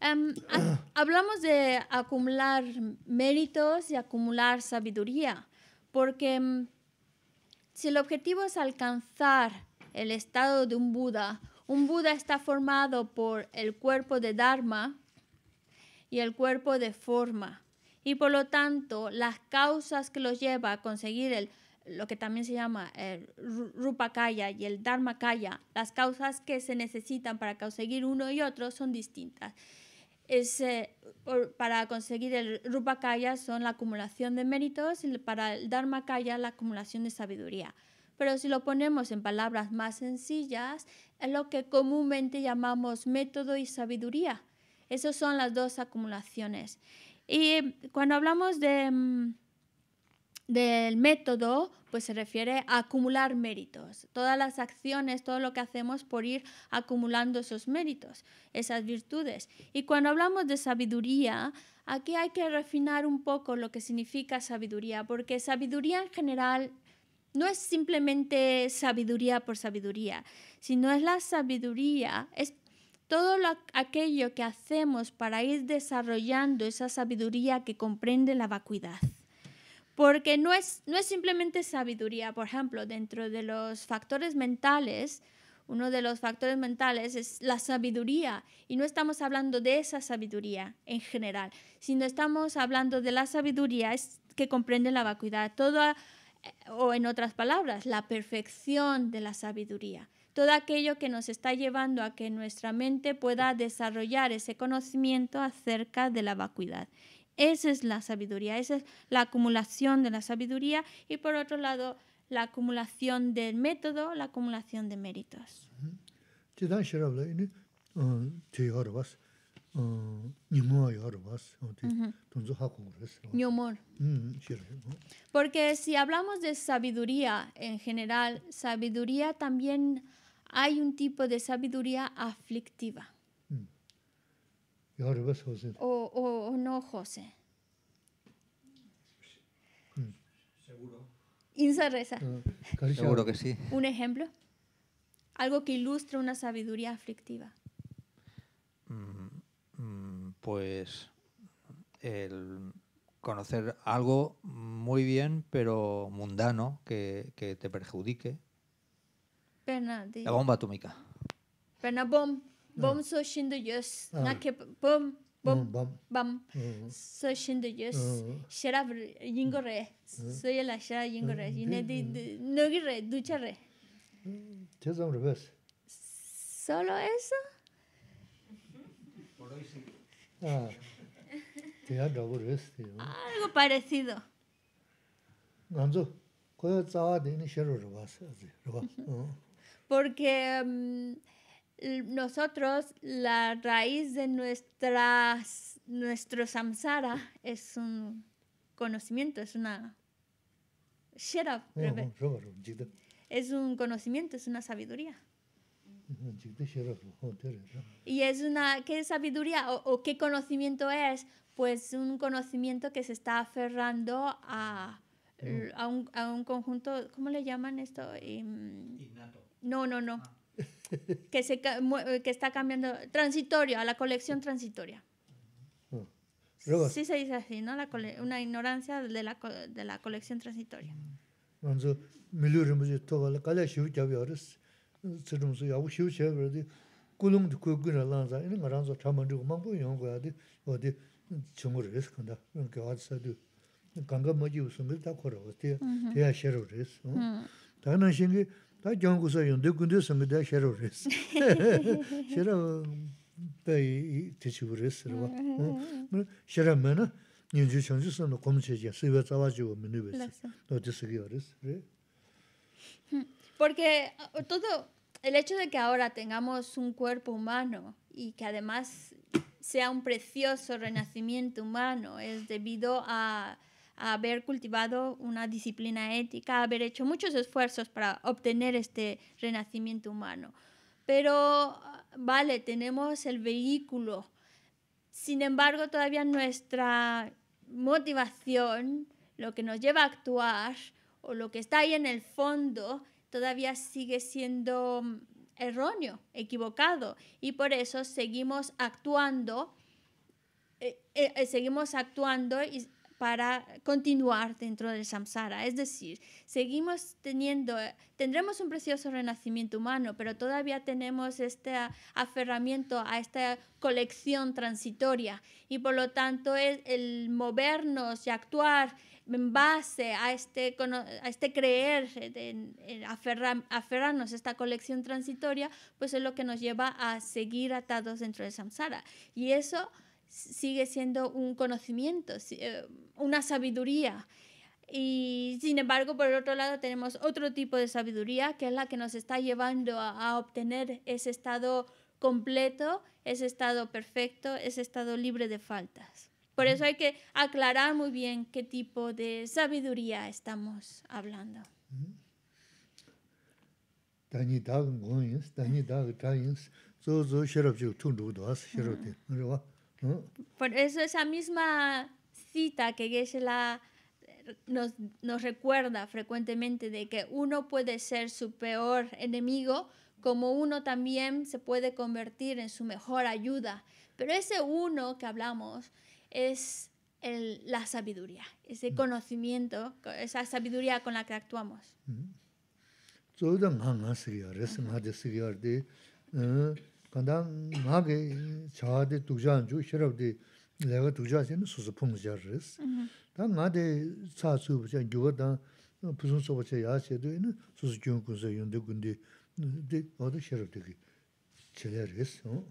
Em, <clears throat> hablamos de acumular méritos y acumular sabiduría, porque em, si el objetivo es alcanzar el estado de un Buda, un Buda está formado por el cuerpo de Dharma, y el cuerpo de forma. Y por lo tanto, las causas que los lleva a conseguir el, lo que también se llama el Ru- Rupakaya y el Dharmakaya, las causas que se necesitan para conseguir uno y otro son distintas. Es, para conseguir el Rupakaya son la acumulación de méritos y para el Dharmakaya la acumulación de sabiduría. Pero si lo ponemos en palabras más sencillas, es lo que comúnmente llamamos método y sabiduría. Esas son las dos acumulaciones. Y cuando hablamos mm, del método, pues se refiere a acumular méritos. Todas las acciones, todo lo que hacemos por ir acumulando esos méritos, esas virtudes. Y cuando hablamos de sabiduría, aquí hay que refinar un poco lo que significa sabiduría, porque sabiduría en general no es simplemente sabiduría por sabiduría, sino es la sabiduría, es todo lo- aquello que hacemos para ir desarrollando esa sabiduría que comprende la vacuidad. Porque no es, no es simplemente sabiduría, por ejemplo, dentro de los factores mentales, uno de los factores mentales es la sabiduría, y no estamos hablando de esa sabiduría en general, sino estamos hablando de la sabiduría que comprende la vacuidad, toda, eh, o en otras palabras, la perfección de la sabiduría todo aquello que nos está llevando a que nuestra mente pueda desarrollar ese conocimiento acerca de la vacuidad. Esa es la sabiduría, esa es la acumulación de la sabiduría y por otro lado la acumulación del método, la acumulación de méritos. Mm-hmm. Porque si hablamos de sabiduría en general, sabiduría también hay un tipo de sabiduría aflictiva. O, no, José. Seguro. Insarreza. Uh, Seguro que sí. Un ejemplo. Algo que ilustra una sabiduría aflictiva. Mm, mm, pues el conocer algo muy bien, pero mundano, que te perjudique Penalty. La bomba atómica. Pena bomb. Ah. Bomb so şindiyöz. Ah. Nake bomb. Bomb. Mm, bomb. Mm. So şindiyöz. Şeraf mm. yingore. So yela şera yingore. Yine de nögire, duçare. Tezam rübes. Solo eso? Por hoy sí. Ah. Te ha dado rübes. Este, Algo parecido. Nanzo. Koyo tsawa de ni porque mm, nosotros, la raíz de nuestras, nuestro samsara es un conocimiento, es una... Shut. Es un conocimiento, es una sabiduría. Y es una, ¿qué sabiduría o, qué conocimiento es? Pues un conocimiento que se está aferrando a, a, un, a un conjunto, ¿cómo le llaman esto? Em, Innato. No, no, no. que, se, ca- mu- eh, que está cambiando. Transitorio, a la colección transitoria. 어 들어가 Sí se dice así, ¿no? La cole- una ignorancia de la, co- de la colección transitoria. 먼저 밀려를 뭐지 또가 갈래 쉬우 잡이 어렸어 저름서 야고 쉬우 잡으러디 꿀릉도 그거나 란자 이런 거란서 참만지고 망보 연거야디 어디 정을 해서 간다 그러니까 와서도 강가 뭐지 무슨 걸다 걸어 어때 대야 싫어 그랬어 다른 신기 다 경고서 연대 군대 선거 다 싫어 그랬어 싫어 bēi tē chī gu rē sī rwa. Shē rā mē na, nian chū chāng chū sā na gōm chē jiā, sī wē tsa wā chī wā mē nū bē sī. Nō tē sī gī wā rē sī rē. Porque uh, todo el hecho de que ahora tengamos un cuerpo humano y que además sea un precioso renacimiento humano es debido a, a haber cultivado una disciplina ética, haber hecho muchos esfuerzos para obtener este renacimiento humano. Pero, vale, tenemos el vehículo. Sin embargo, todavía nuestra motivación, lo que nos lleva a actuar o lo que está ahí en el fondo, todavía sigue siendo mm, erróneo, equivocado. Y por eso seguimos actuando, eh, eh, eh, seguimos actuando y para continuar dentro del samsara. Es decir, seguimos teniendo, tendremos un precioso renacimiento humano, pero todavía tenemos este aferramiento a esta colección transitoria y por lo tanto el, el movernos y actuar en base a este, a este creer, en, en aferrar, aferrarnos a esta colección transitoria, pues es lo que nos lleva a seguir atados dentro del samsara. Y eso sigue siendo un conocimiento, eh, una sabiduría. Y sin embargo, por el otro lado, tenemos otro tipo de sabiduría que es la que nos está llevando a, a obtener ese estado completo, ese estado perfecto, ese estado libre de faltas. Por eso hay que aclarar muy bien qué tipo de sabiduría estamos hablando. Por eso esa misma cita que geshe nos, nos recuerda frecuentemente de que uno puede ser su peor enemigo, como uno también se puede convertir en su mejor ayuda. Pero ese uno que hablamos es el, la sabiduría, ese conocimiento, esa sabiduría con la que actuamos. De.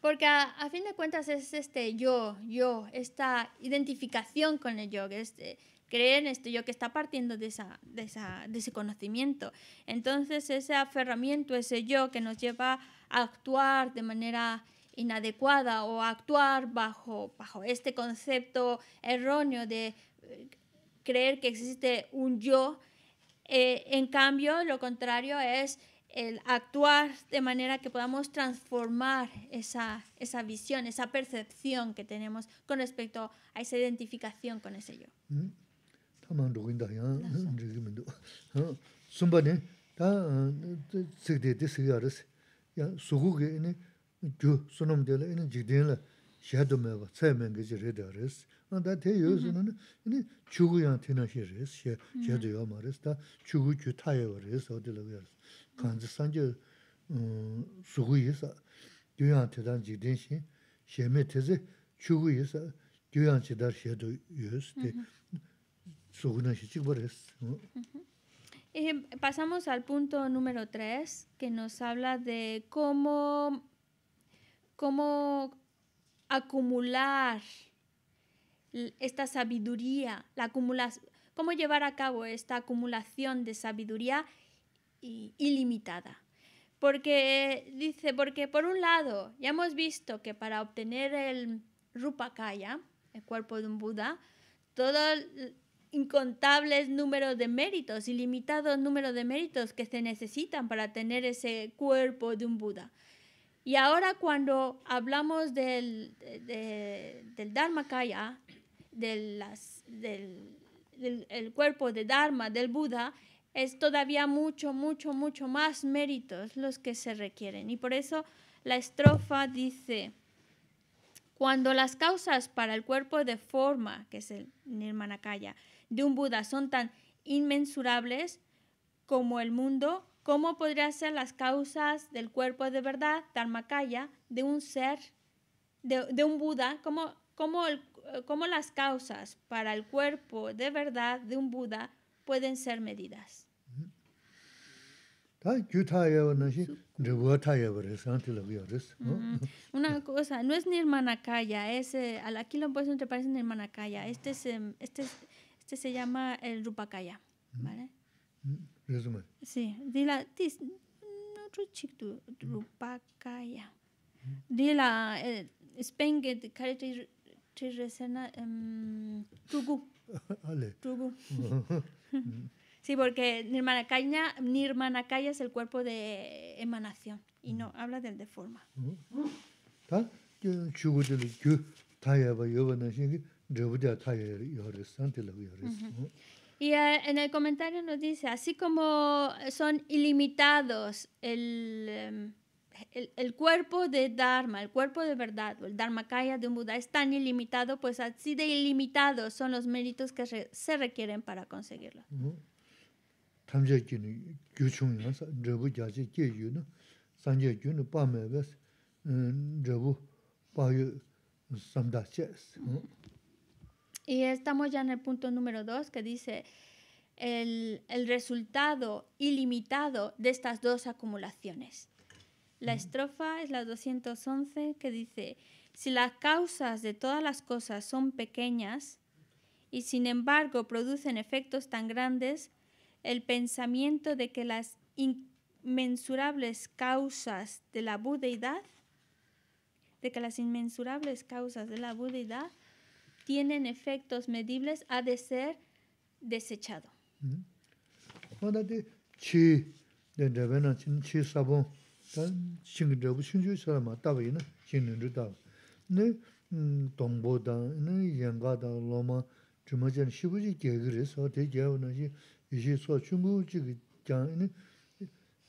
Porque a, a fin de cuentas es este yo, yo, esta identificación con el yo, este, creer en este yo que está partiendo de, de, de ese conocimiento. Entonces ese aferramiento, ese yo que nos lleva a actuar de manera inadecuada o a actuar bajo, bajo este concepto erróneo de eh, creer que existe un yo, eh, en cambio lo contrario es el actuar de manera que podamos transformar esa, esa visión, esa percepción que tenemos con respecto a esa identificación con ese yo. Mm. tamang chaman rukinda yaa riki mendo. Sumba ne, taa sikde di sikya arasi, yaa suku ge ini gyu sunam dela ini jikden la shaydo mewa, tsay menga ji reda arasi. Taa te yo suna ne, ini chugu yaa tina shi arasi, shaydo yaa ma arasi, taa chugu gyu taya arasi, odi laga arasi. Kanzi sanje suku yisa, gyu yaa tidan jikden shi, shayme teze chugu yisa, gyu yaa chidar shaydo yoyos, Y pasamos al punto número 3, que nos habla de cómo, cómo acumular esta sabiduría, la cómo llevar a cabo esta acumulación de sabiduría ilimitada. Porque dice, porque por un lado, ya hemos visto que para obtener el Rupakaya, el cuerpo de un Buda, todo incontables números de méritos, ilimitados números de méritos que se necesitan para tener ese cuerpo de un Buda. Y ahora cuando hablamos del, de, del Dharmakaya, de las, del, del el cuerpo de Dharma del Buda, es todavía mucho, mucho, mucho más méritos los que se requieren. Y por eso la estrofa dice, cuando las causas para el cuerpo de forma, que es el Nirmanakaya, de un Buda son tan inmensurables como el mundo, ¿cómo podrían ser las causas del cuerpo de verdad, Dharmakaya, de un ser, de, de un Buda? ¿Cómo, cómo, el, ¿Cómo las causas para el cuerpo de verdad de un Buda pueden ser medidas? Una cosa, no es Nirmanakaya, es, eh, aquí lo han puesto entre paréntesis Nirmanakaya, este es, este es este se llama el Rupakaya. ¿Vale? Resumen. Sí. De la, this, no, Rupakaya. De la, eh, Spenget, Karate, Trisresena, em, Tugu. <laughs> Ale. Tugu. <laughs> Sí, porque Nirmanakaya, Nirmanakaya es el cuerpo de emanación y no habla del de forma. ¿Está? Y eh, en el comentario nos dice, así como son ilimitados el, em, el, el, cuerpo de Dharma, el cuerpo de verdad, el Dharmakaya de un Buda es tan ilimitado, pues así de ilimitados son los méritos que re, se requieren para conseguirlo. Mm -hmm. Y estamos ya en el punto número dos que dice el, el resultado ilimitado de estas dos acumulaciones. La estrofa es la 211 que dice, si las causas de todas las cosas son pequeñas y sin embargo producen efectos tan grandes, el pensamiento de que las inmensurables causas de la budeidad, de que las inmensurables causas de la budeidad tienen efectos medibles ha de ser desechado. 하나데 치 데베나 치 사본 단 싱르부 신주 사람 따베나 신르다 네 동보다 네 양가다 로마 주마전 시부지 개그래서 대개원은 이시 소 중국지 장네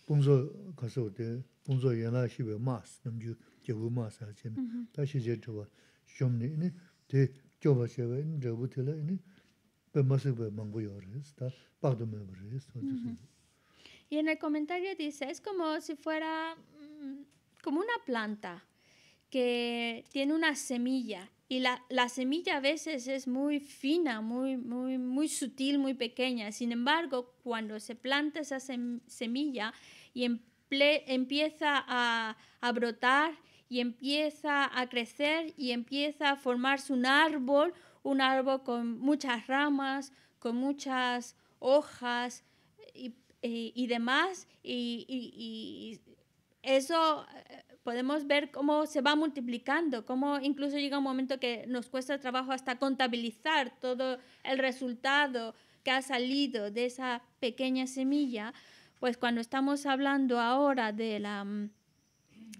봉서 가서 때 봉서 연하 시베 마스 넘주 개부 마스 하진 다시 제 저와 좀네 대 교바셔베 저부터네 베마스베 망고요레스 다 박도메브레스 어디서 Y en el comentario dice, es como si fuera mm, como una planta que tiene una semilla y la, la semilla a veces es muy fina, muy, muy, muy sutil, muy pequeña. Sin embargo, cuando se planta esa sem- semilla y emple- empieza a, a brotar y empieza a crecer y empieza a formarse un árbol, un árbol con muchas ramas, con muchas hojas y, y- y demás, y, y- y eso eh, podemos ver cómo se va multiplicando, cómo incluso llega un momento que nos cuesta trabajo hasta contabilizar todo el resultado que ha salido de esa pequeña semilla, pues cuando estamos hablando ahora de la mm,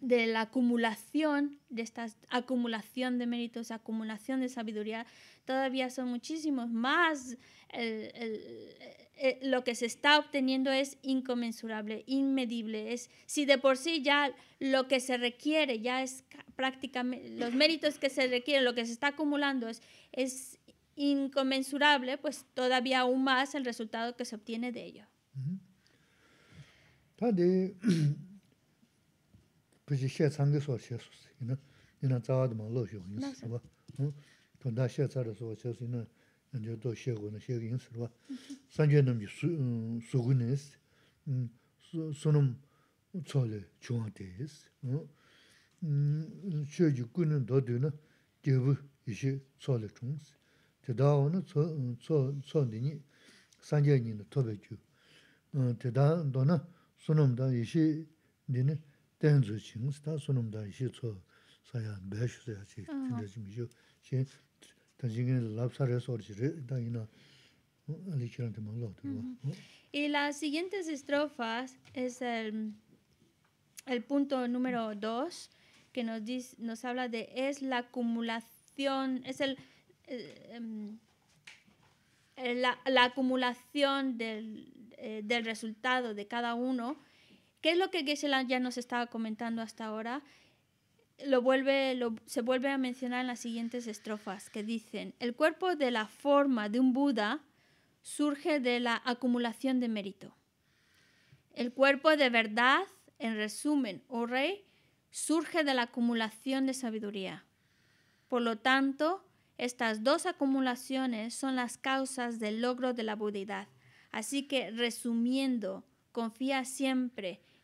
de la acumulación, de esta acumulación de méritos, acumulación de sabiduría, todavía son muchísimos más. El- el- eh, lo que se está obteniendo es inconmensurable, inmedible. Es, si de por sí ya lo que se requiere, ya es ca- prácticamente, los méritos que se requieren, lo que se está acumulando es, es inconmensurable, pues todavía aún más el resultado que se obtiene de ello. <clears throat> 부지 셰 창게 소 셰소스 이나 이나 자와도 마 로쇼 인스 봐 어? 돈다 셰 자르 소 셰스 이나 이제 또 셰고는 셰 인스 봐 산제는 수 수군스 음 소놈 초레 중앙대스 어? 음 셰지 꾸는 더 되나 개부 이시 초레 중스 대다오는 초초 초니니 산제니는 토베주 어 대다 너나 소놈다 이시 니 네 댄즈 칭스다 소놈다 이시 초 사야 매슈야지 근데 지금 이제 신 단지는 랍사레서 어지레 다이나 알리키한테 말로도 어 Y las siguientes estrofas es el, el punto número dos que nos, dice, nos habla de es la acumulación, es el, eh, em, eh, la, la acumulación del, eh, del resultado de cada uno. ¿Qué es lo que geshe ya nos estaba comentando hasta ahora? Lo vuelve, se vuelve a mencionar en las siguientes estrofas que dicen, el cuerpo de la forma de un Buda surge de la acumulación de mérito. El cuerpo de verdad, en resumen, oh rey, surge de la acumulación de sabiduría. Por lo tanto, estas dos acumulaciones son las causas del logro de la budeidad. Así que, resumiendo, confía siempre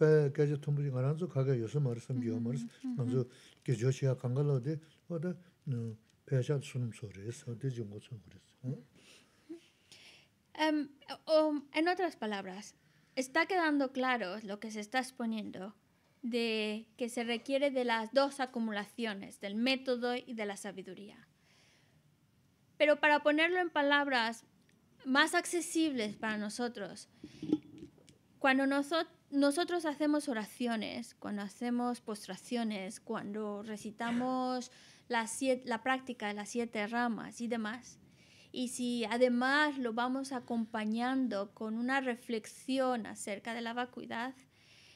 bē gāchā tōmbūchī ngā rānsu kākā yōsā mārī sāṁ yō mārī nānsu gāchā shiyā kāngā lō dē wā dā pēchā sūnum sō rē sā En otras palabras, está quedando claro lo que se está exponiendo de que se requiere de las dos acumulaciones, del método y de la sabiduría. Pero para ponerlo en palabras más accesibles para nosotros, cuando, nosotros, nosotros hacemos oraciones, cuando hacemos postraciones, cuando recitamos la práctica de las siete ramas y demás, y si además lo vamos acompañando con una reflexión acerca de la vacuidad,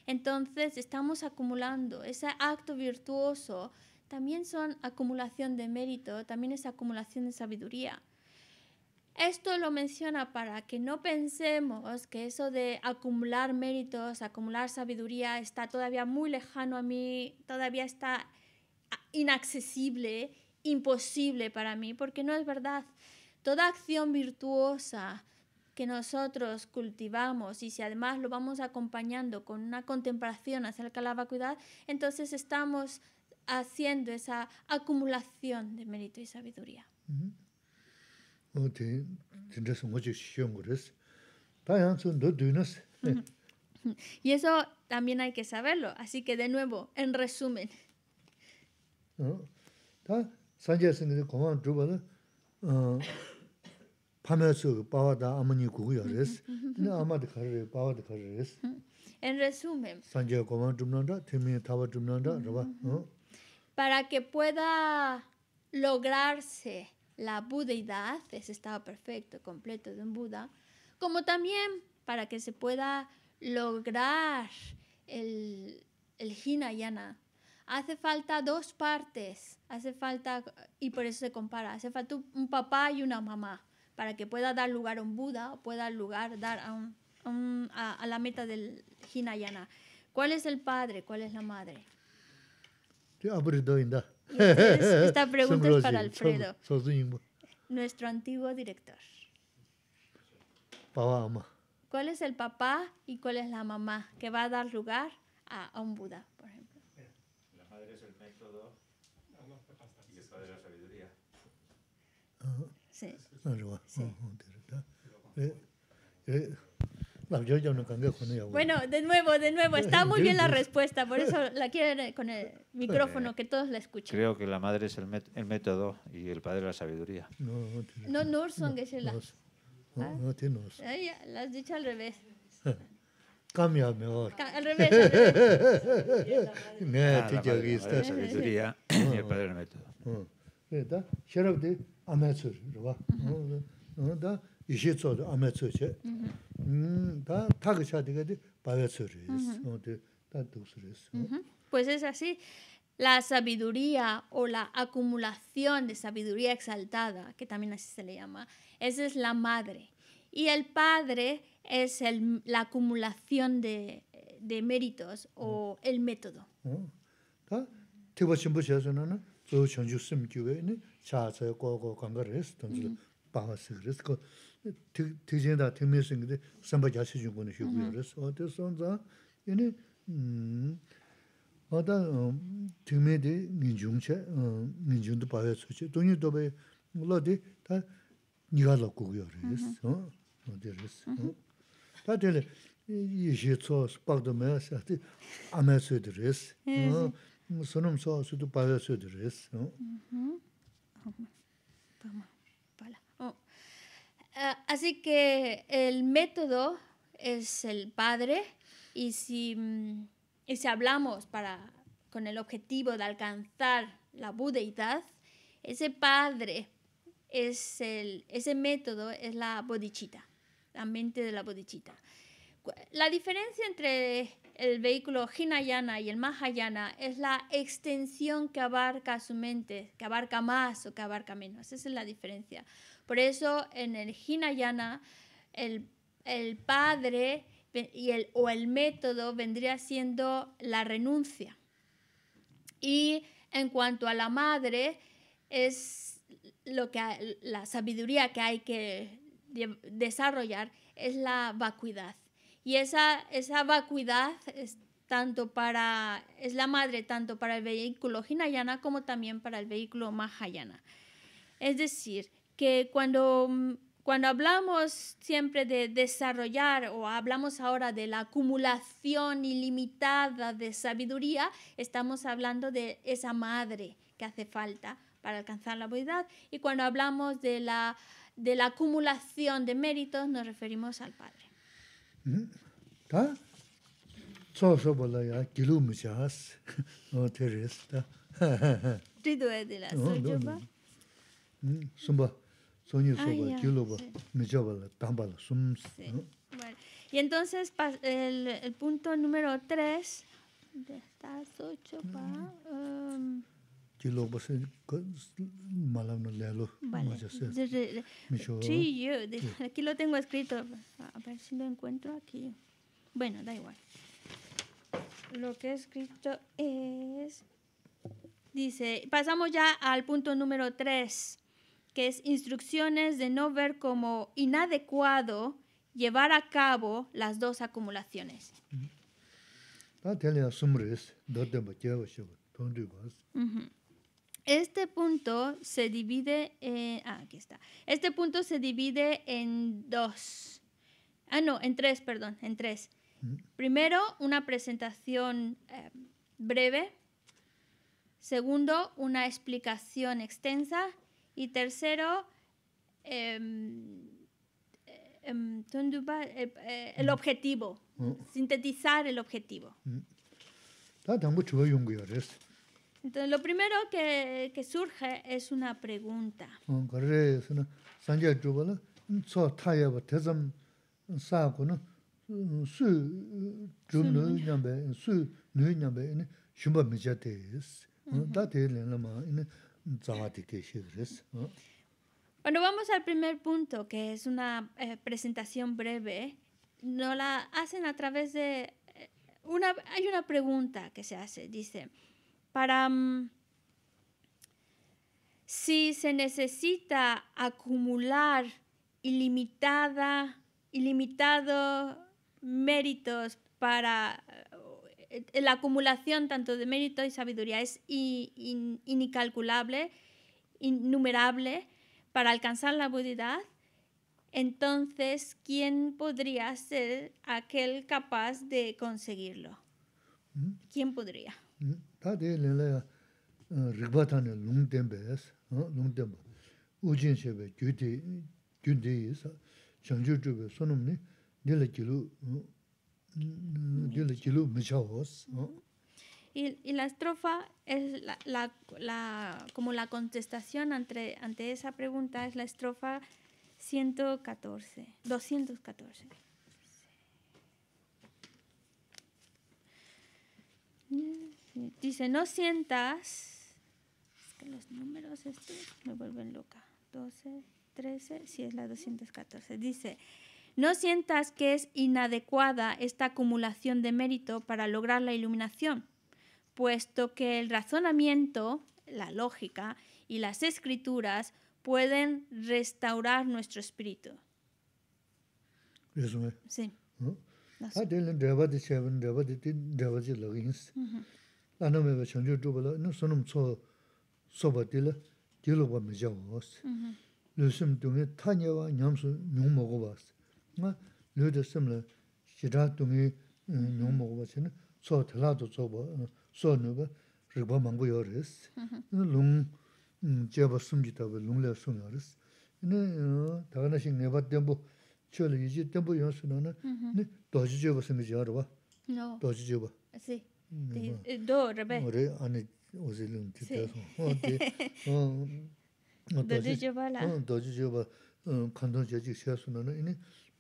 entonces estamos acumulando ese acto virtuoso. También son acumulación de mérito, también es acumulación de sabiduría. Esto lo menciona para que no pensemos que eso de acumular méritos, acumular sabiduría está todavía muy lejano a mí, todavía está inaccesible, imposible para mí, porque no es verdad. Toda acción virtuosa que nosotros cultivamos y si además lo vamos acompañando con una contemplación acerca de la vacuidad, entonces estamos haciendo esa acumulación de mérito y sabiduría. 어디 진짜서 뭐지 시험 그랬어. 다양한 너 되는스. <laughs> Y eso también hay que saberlo. Así que de nuevo, en resumen, <laughs> 어. 다 산제스는 공원 주바는 어 파면서 바와다 아무니 구구야 그랬어. 근데 아마도 가르래 바와도 가르랬어. en resumen, 산제 공원 줍는다. 팀이 타와 줍는다. 그봐. 어. para que pueda lograrse la budeidad, ese estado perfecto, completo de un Buda, como también para que se pueda lograr el, el Hinayana, hace falta dos partes, hace falta, y por eso se compara, hace falta un- papá y una mamá, para que pueda dar lugar a un Buda pueda lugar dar a- a la meta del Hinayana. ¿Cuál es el padre? ¿Cuál es la madre? <laughs> Esta pregunta es para Alfredo, nuestro antiguo director. ¿Cuál es el papá y cuál es la mamá que va a dar lugar a un Buda, por ejemplo? La madre es el método y el padre la sabiduría. Sí. sí. sí. Yo ya no. Bueno, de nuevo, de nuevo. Está <laughs> muy bien la respuesta, por eso <laughs> la quieren con el micrófono, que todos la escuchen. Creo que la madre es el, el método y el padre la sabiduría. No, no tiene. No, no son la. No, ah. no tiene. la has dicho al revés. <laughs> Cambia mejor. Al revés. No, te llegues. La sabiduría y el padre el método. Ah, ¿Verdad? Sheriff de Amateur, ¿verdad? 다 이시做的 아메츠체. 음, 다 타그샤 되게 바베츠리스. 어, 다 도스리스. Pues es así. La sabiduría o la acumulación de sabiduría exaltada, que también así se le llama, esa es la madre. Y el padre es el- la acumulación de, de méritos o el método. 어. 다 티버 신부셔서는 저 전주 심 교회는 차서 고고 관계를 했어. 던지 바와서 그래서 그 티진다 팀미스인데 선바 자시 준 거는 쉬고요. 그래서 어때서자 얘네 음 어다 팀메디 민중체 어 민중도 바와서 돈이 도배 물어디 다 니가 놓고요. 그래서 어 어디랬어. 어. 다들 이시 초 스박도 매사티 아메스드레스 어 손음 소수도 바여스드레스 어 Pala. Oh. Ah, Así que el método es el padre y si, mm, y si hablamos para, con el objetivo de alcanzar la budeidad, ese padre es el, ese método es la bodhicitta, la mente de la bodhicitta. Cu- La diferencia entre el vehículo Hinayana y el Mahayana es la extensión que abarca su mente, que abarca más o que abarca menos. Esa es la diferencia. Por eso en el Hinayana el, el padre y el, o el método vendría siendo la renuncia. Y en cuanto a la madre, es lo que la sabiduría que hay que desarrollar es la vacuidad. Y esa, esa vacuidad es tanto para es la madre tanto para el vehículo Hinayana como también para el vehículo Mahayana. Es decir, que cuando, mm, cuando hablamos siempre de desarrollar o hablamos ahora de la acumulación ilimitada de sabiduría, estamos hablando de esa madre que hace falta para alcanzar la buidad. Y cuando hablamos de la, de la acumulación de méritos, nos referimos al Padre. <laughs> ¿Está? <laughs> E, no te resta. Soño ah, soba, kiloba, mechaba, tambala, sums. Bueno, y entonces el, el punto número 3, estas ocho mm. pa... Kiloba se malam no lealo, vale. Sí, yo, aquí lo tengo escrito, a ver si lo encuentro aquí. Bueno, da igual. Lo que he escrito es... Dice, pasamos ya al punto número 3 que es instrucciones de no ver como inadecuado llevar a cabo las dos acumulaciones. Uh -huh. Mm-hmm. Este punto se divide en, ah, aquí está. Este punto se divide en dos. Ah, no, en tres, perdón, en tres. Uh -huh. Primero, una presentación eh, breve. Segundo, una explicación extensa. Y tercero, em, em, eh, eh, el objetivo, sintetizar el objetivo. Entonces, lo primero que, que surge es una pregunta. Bueno, vamos al primer punto, que es una eh, presentación breve. No la hacen a través de... Eh, una, hay una pregunta que se hace, dice, para... Mm, si se necesita acumular ilimitada, ilimitado méritos para la acumulación tanto de mérito y sabiduría es in- incalculable, innumerable para alcanzar la budidad, entonces, ¿quién podría ser aquel capaz de conseguirlo? ¿Quién podría? Y, y la estrofa es la, la- la- como la contestación ante, ante esa pregunta es la estrofa 114, 214. Dice, no sientas, es que los números estos me vuelven loca, 12, 13, sí es la 214. Dice, no sientas que es inadecuada esta acumulación de mérito para lograr la iluminación, puesto que el razonamiento, la lógica y las escrituras pueden restaurar nuestro espíritu. Sí. nga loo do simla shiraa dungi nyung mogo bachi na so tila do so ba, so no ba rigba mangbo yo res. Lung jeba sumji taba lung lea sum yo res. Taga na shing neba tenpo chio la yiji tenpo yon su na na doji jeba singa jiya rwa. Doji jeba. Si. Do rabe. Ore ane ozi lung ti tesa. Doji jeba la. Doji jeba kanton jajik shia su na na ini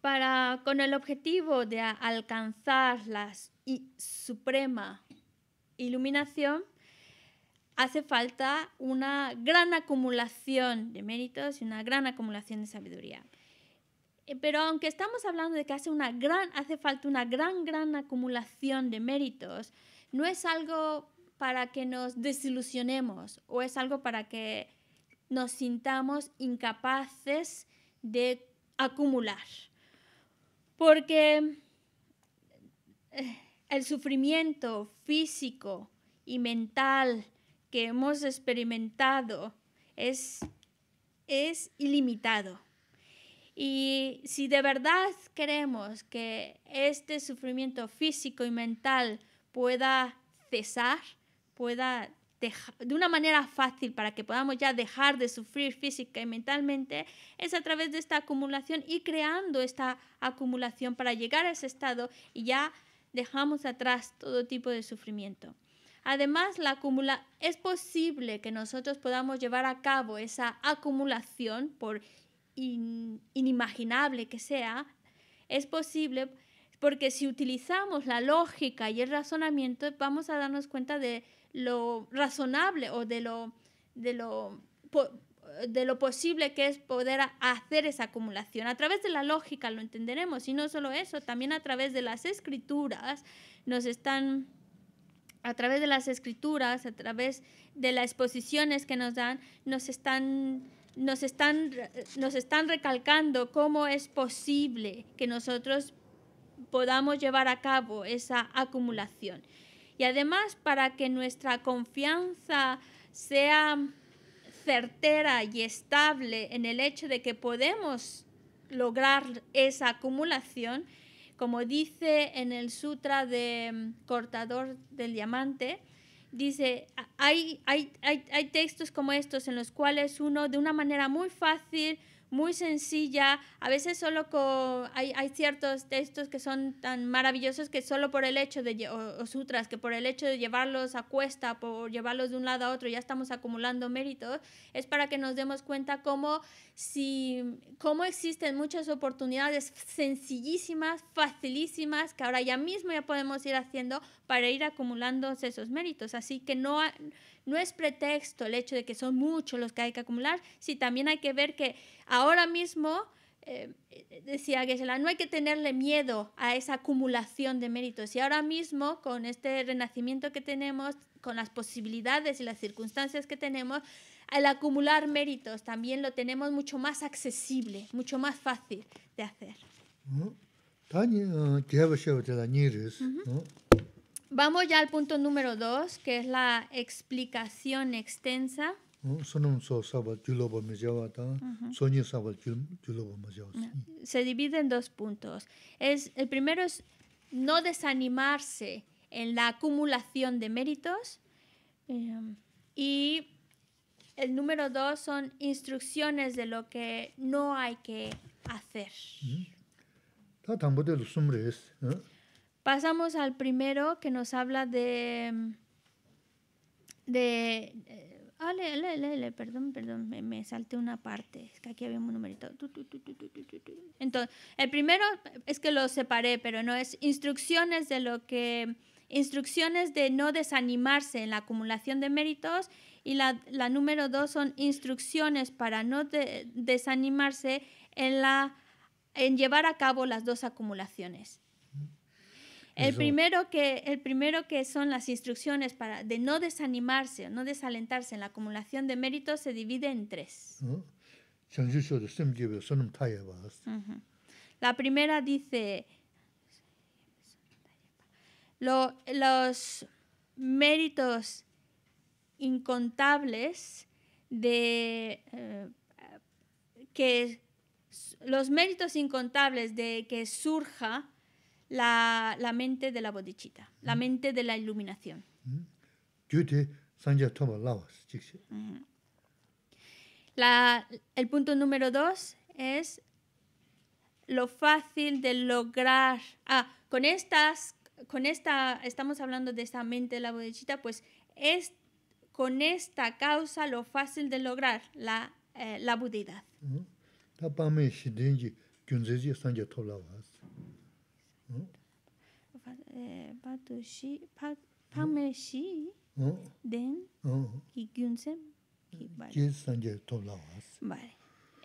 para, con el objetivo de alcanzar la suprema iluminación, hace falta una gran acumulación de méritos y una gran acumulación de sabiduría. Eh, Pero aunque estamos hablando de que hace, una gran, hace falta una gran, gran acumulación de méritos, no es algo para que nos desilusionemos o es algo para que nos sintamos incapaces de acumular. Porque eh, el sufrimiento físico y mental que hemos experimentado es, es ilimitado. Y si de verdad queremos que este sufrimiento físico y mental pueda cesar, pueda de una manera fácil para que podamos ya dejar de sufrir física y mentalmente, es a través de esta acumulación y creando esta acumulación para llegar a ese estado y ya dejamos atrás todo tipo de sufrimiento. Además, la acumula es posible que nosotros podamos llevar a cabo esa acumulación, por in- inimaginable que sea, es posible porque si utilizamos la lógica y el razonamiento, vamos a darnos cuenta de lo razonable o de lo, de lo, de lo posible que es poder hacer esa acumulación. A través de la lógica lo entenderemos y no solo eso, también a través de las escrituras nos están a través de las escrituras, a través de las exposiciones que nos dan, nos están, nos están, nos están recalcando cómo es posible que nosotros podamos llevar a cabo esa acumulación. Y además, para que nuestra confianza sea certera y estable en el hecho de que podemos lograr esa acumulación, como dice en el Sutra de mm, Cortador del Diamante, dice, "A- hay, hay, hay, hay textos como estos en los cuales uno de una manera muy fácil, muy sencilla, a veces solo con, hay, hay ciertos textos que son tan maravillosos que solo por el hecho de, o, sutras, que por el hecho de llevarlos a cuesta, por llevarlos de un lado a otro, ya estamos acumulando méritos, es para que nos demos cuenta cómo, si, cómo existen muchas oportunidades sencillísimas, facilísimas, que ahora ya mismo ya podemos ir haciendo para ir acumulando esos méritos. Así que no, no es pretexto el hecho de que son muchos los que hay que acumular, sí también hay que ver que ahora mismo, eh, decía Geshe-la, no hay que tenerle miedo a esa acumulación de méritos. Y ahora mismo, con este renacimiento que tenemos, con las posibilidades y las circunstancias que tenemos, el acumular méritos también lo tenemos mucho más accesible, mucho más fácil de hacer. Tā nī Vamos ya al punto número dos, que es la explicación extensa. Jāwa sī. se divide en dos puntos. Es, el primero es no desanimarse en la acumulación de méritos eh, y el número dos son instrucciones de lo que no hay que hacer. Sūm rīs. Pasamos al primero que nos habla de... de eh, ah, lee, lee, lee, perdón, perdón, me, salté una parte. Es que aquí había un numerito. Entonces, el primero es que lo separé, pero no es instrucciones de lo que. Instrucciones de no desanimarse en la acumulación de méritos. Y la, la número dos son instrucciones para no de- desanimarse en, la, en llevar a cabo las dos acumulaciones. El primero, que, el primero que son las instrucciones para de no desanimarse o no desalentarse en la acumulación de méritos se divide en tres. La primera dice, "Lo- los méritos incontables de eh, que los méritos incontables de que surja la, la mente de la bodichita, la mente de la iluminación. shī. La, el punto número dos es lo fácil de lograr. Ah, con estas, con esta, estamos hablando de esta mente de la bodichita, pues es con esta causa lo fácil de lograr la, eh, la budidad. Tā pāme lāwa sī. Eh, 어? den 어? y gyunsen. y vale.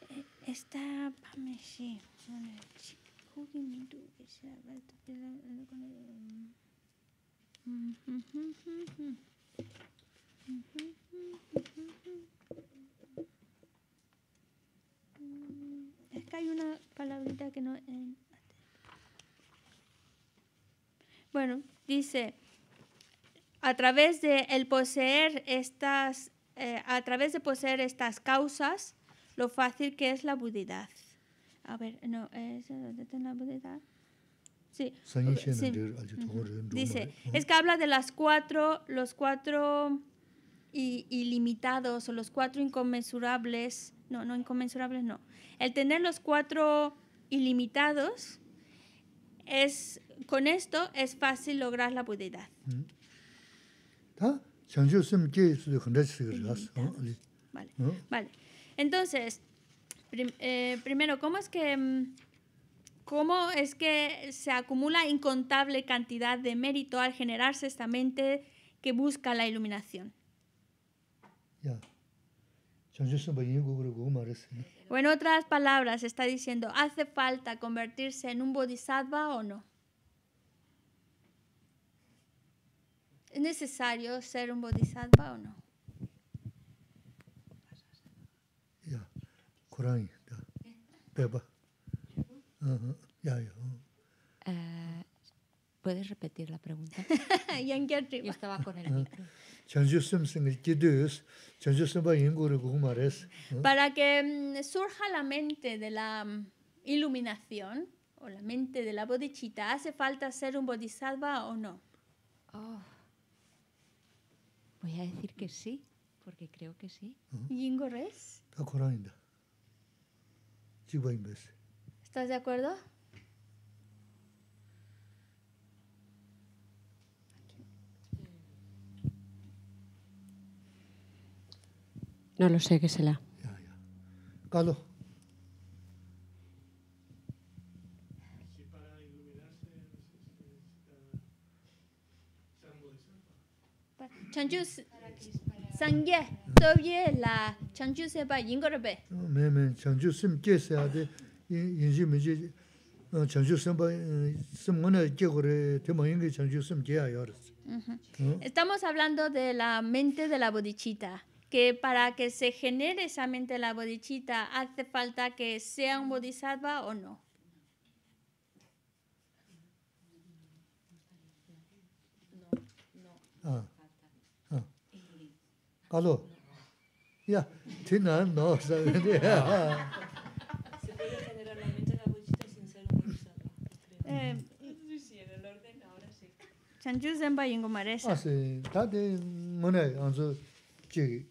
Eh, Esta pame shi. Bueno, shi- kogi mintu que sea, va, tu pila, con el-. Mm, Es que hay una palabrita que no. eh, Bueno, dice, a través de el poseer estas, eh, a través de poseer estas causas, lo fácil que es la budidad. A ver, no, es ¿dónde está la budidad. Sí. Sí. Dice, rē. es que habla de las cuatro, los cuatro ilimitados o los cuatro inconmensurables, no, no inconmensurables, no. El tener los cuatro ilimitados es, con esto es fácil lograr la budidad. Rā sī. Vale. ¿No? Vale. Entonces, prim- eh, primero, ¿cómo es que mm, cómo es que se acumula incontable cantidad de mérito al generarse esta mente que busca la iluminación? 야. chāngchū sīm bā yīn gu gu rā gu mā rā sī. O en otras palabras, está diciendo, ¿hace falta convertirse en un bodhisattva o no? ¿Es necesario ser un bodhisattva o no? Ya, Corán, ya. Beba. Ya, ya. Eh, ¿Puedes repetir la pregunta? <laughs> Yo estaba con el micro. Para que mm, surja la mente de la mm, iluminación o la mente de la bodichita, ¿hace falta ser un bodhisattva o no? Oh. Voy a decir que sí, porque creo que sí. ¿Jingo Res? ¿Estás de acuerdo? No lo sé, qué será. Ya, ya. Carlos. chanchu sangye tobye la chanchu sepa yingorobe. Me me chanchu simke se ade yinji miji chanchu sempa simgona kekore tema yingi chanchu simke ayores. Estamos hablando de la mente de la bodichita que para que se genere esa mente de la bodichita hace falta que sea un bodhisattva o no. No, no. Ah. 까도. 야, 티난 너 사는데. Se puede generar la mente de la bolsita sin ser un bodhisattva. Eh, Sí, sí, en el orden ahora sí. Chanchu Senpa Yingo Maresa. 아세 다데 뭐네 안서 지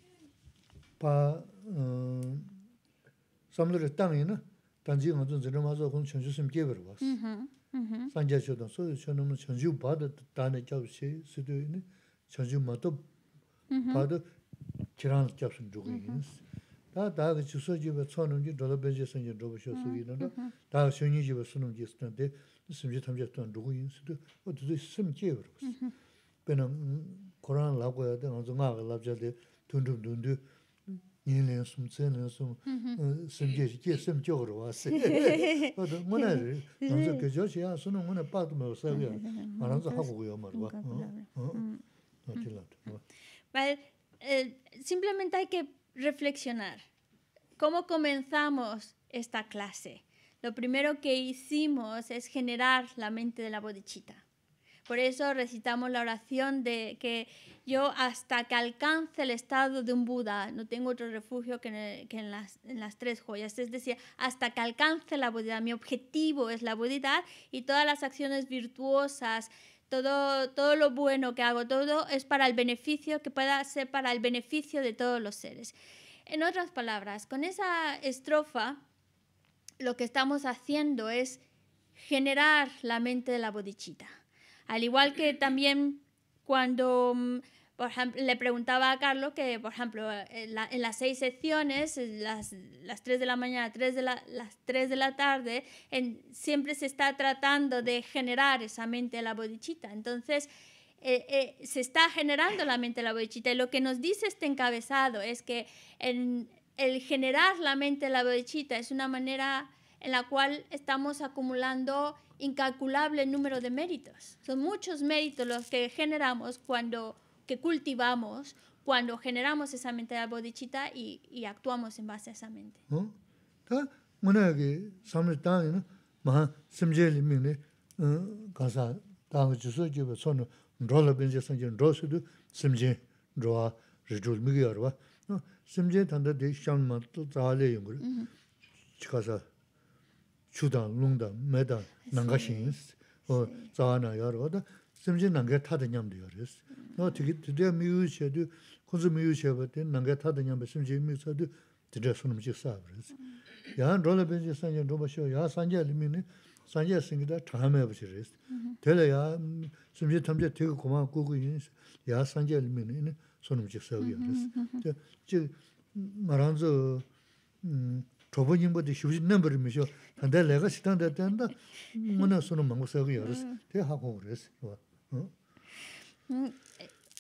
바, 어, 삼들의 땅에는 단 지 어떤 저런 맞아 공 전주 심 개버려 봤어. Ujú, ujú. 산자쇼도 소유 저놈은 전주 바다 단에 잡시 수도 있는 전주 마도 바다 기란 잡슨 주고 있는. 다 다가 주소 집에 처는 지 돌아 배제 선지 로버쇼 수기는 다 쇼니 집에 수는 지 스는데 심지 탐졌던 누구 있는 수도 어디서 심 개버려 봤어. 배는 코란 라고야 돼. 어서 나가 랍자데 둔둔둔두 니는 숨세는 숨 심지 지 심적으로 왔어. 어디 뭐네. 먼저 그저시야 수는 뭐네 빠도 못 사고요. 말아서 하고 고요 말과. 어? 어? 어딜라. Vale, eh, simplemente hay que reflexionar. ¿Cómo comenzamos esta clase? Lo primero que hicimos es generar la mente de la bodichita. Por eso recitamos la oración de que yo hasta que alcance el estado de un Buda, no tengo otro refugio que en, que en las, en las tres joyas. Es decir, hasta que alcance la budidad. Mi objetivo es la budidad y todas las acciones virtuosas, todo, todo lo bueno que hago, todo es para el beneficio, que pueda ser para el beneficio de todos los seres. En otras palabras, con esa estrofa, lo que estamos haciendo es generar la mente de la bodichita. Al igual que también cuando, mm, por ejemplo, le preguntaba a Carlos que, por ejemplo, en, la- en las seis secciones, las, las 3 de la mañana, 3 de la, las 3 de la tarde, en- siempre se está tratando de generar esa mente de la bodichita. Entonces, eh, eh, se está generando la mente de la bodichita. Y lo que nos dice este encabezado es que en- el generar la mente de la bodichita es una manera en la cual estamos acumulando incalculable número de méritos. Son muchos méritos los que generamos cuando que cultivamos, cuando generamos esa la bodichita y, y actuamos en base a esa mente. 어? 다 문화게 삼을 땅에는 마 심제리 민네 어 가사 다가 주소 집에 손을 rollo benje sanje rosudu simje roa rijul migyarwa 어 simje tanda de shamma to zale yungur chikasa chuda lungda meda nangashin 어 자나 여러다 심je nan게 타드 냠도 여레스 너 되게 드디어 미우셔도 군수 미우셔버데 nan게 타드 냠be 심je 미서도 드디어 손음 직사버스 야 rollo benje sanje ro바쇼 야 산제 리미네 산제 생기다 참해 버시레스 될야 심지 탐제 되게 고마워 꾸고 있는 야 산제 리미네 손음 직사고요 그래서 저 말한서 음 조번님보다 쉬우신 넘버미셔 근데 내가 시간대 된다 뭐나 손음 망고 써고요 그래서 되게 하고 그랬어 어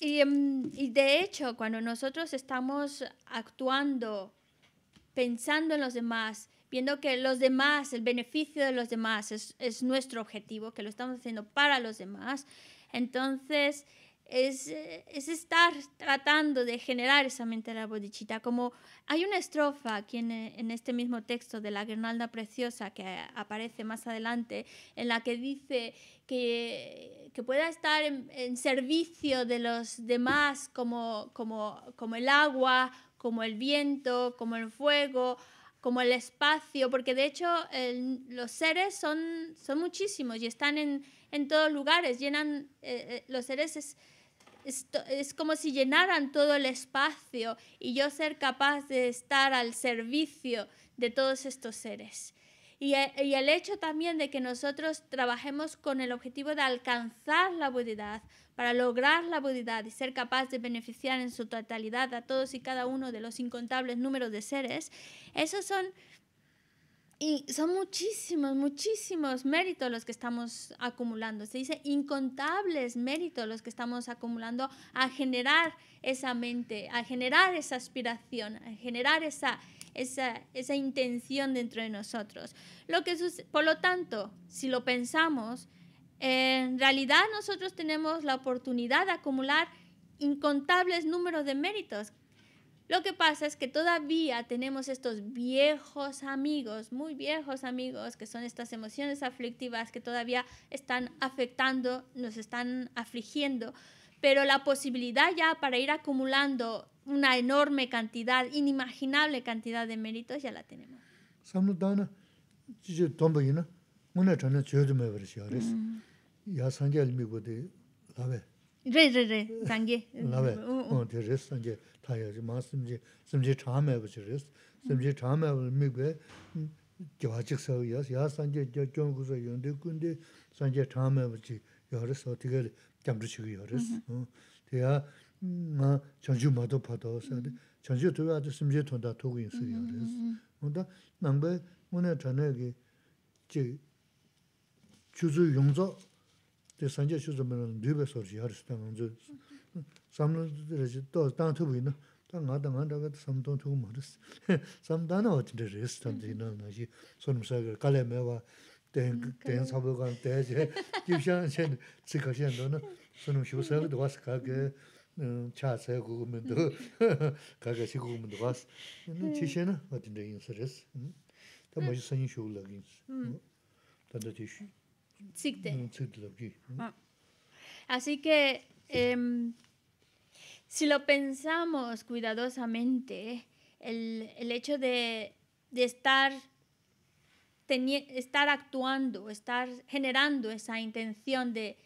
Y, em, y de hecho, cuando nosotros estamos actuando, pensando en los demás, viendo que los demás, el beneficio de los demás es nuestro objetivo, que lo estamos haciendo para los demás, entonces es, eh, es estar tratando de generar esa mente de la bodichita. Como hay una estrofa aquí en, eh, este mismo texto de la guirnalda preciosa que aparece más adelante, en la que dice que, que pueda estar en, servicio de los demás como, como, como el agua, como el viento, como el fuego, como el espacio, porque de hecho los seres son, son muchísimos y están en, en todos lugares, llenan, eh, eh, los seres es, es, como si llenaran todo el espacio y yo ser capaz de estar al servicio de todos estos seres. Y, e- y el hecho también de que nosotros trabajemos con el objetivo de alcanzar la budidad, para lograr la budidad y ser capaz de beneficiar en su totalidad a todos y cada uno de los incontables números de seres, esos son y son muchísimos, muchísimos méritos los que estamos acumulando. Se dice incontables méritos los que estamos acumulando a generar esa mente, a generar esa aspiración, a generar esa, esa, esa intención dentro de nosotros. Lo que por lo tanto, si lo pensamos, en realidad nosotros tenemos la oportunidad de acumular incontables números de méritos lo que pasa es que todavía tenemos estos viejos amigos, muy viejos amigos, que son estas emociones aflictivas que todavía están afectando, nos están afligiendo, pero la posibilidad ya para ir acumulando una enorme cantidad, inimaginable cantidad de méritos ya la tenemos. 삼 는 다나 지지 돈버이나 문에 전에 저도 매버시 그랬어 야 산제 미고데 라베 Re, re, re, sangye. 라베 Uh, uh. 어 데레스 산제 타야지 마스임지 심지 참에 버시레스 심지 참에 미고 겨와직서 야 산제 저 jon구서 연데 군데 산제 참에 버지 여러서 어떻게 잠주시고 여러스 어 대야 마 전 주 마도 파도서 전주 도와도 심지 돈다 도고 있어요 여러스 onda nangbe mune chane ge che chuzu yongzo de sanje chuzu men dübe sorji yaris ta ngzo samno de je to ta tu bu na ta nga da nga da ga sam to tu ma res sam da na ot de res ta de na na ji son sa ge kale me wa den den sa bu ga de je ji xiang chen ci ka xian do na son shu sa ge de was ka ge cha sa gu men do ka ga shi gu men do was chi xian na ot de yin sa res ta ma Sikte. la gi Así que em, si lo pensamos cuidadosamente, el, el hecho de, de estar, estar actuando, estar generando esa intención de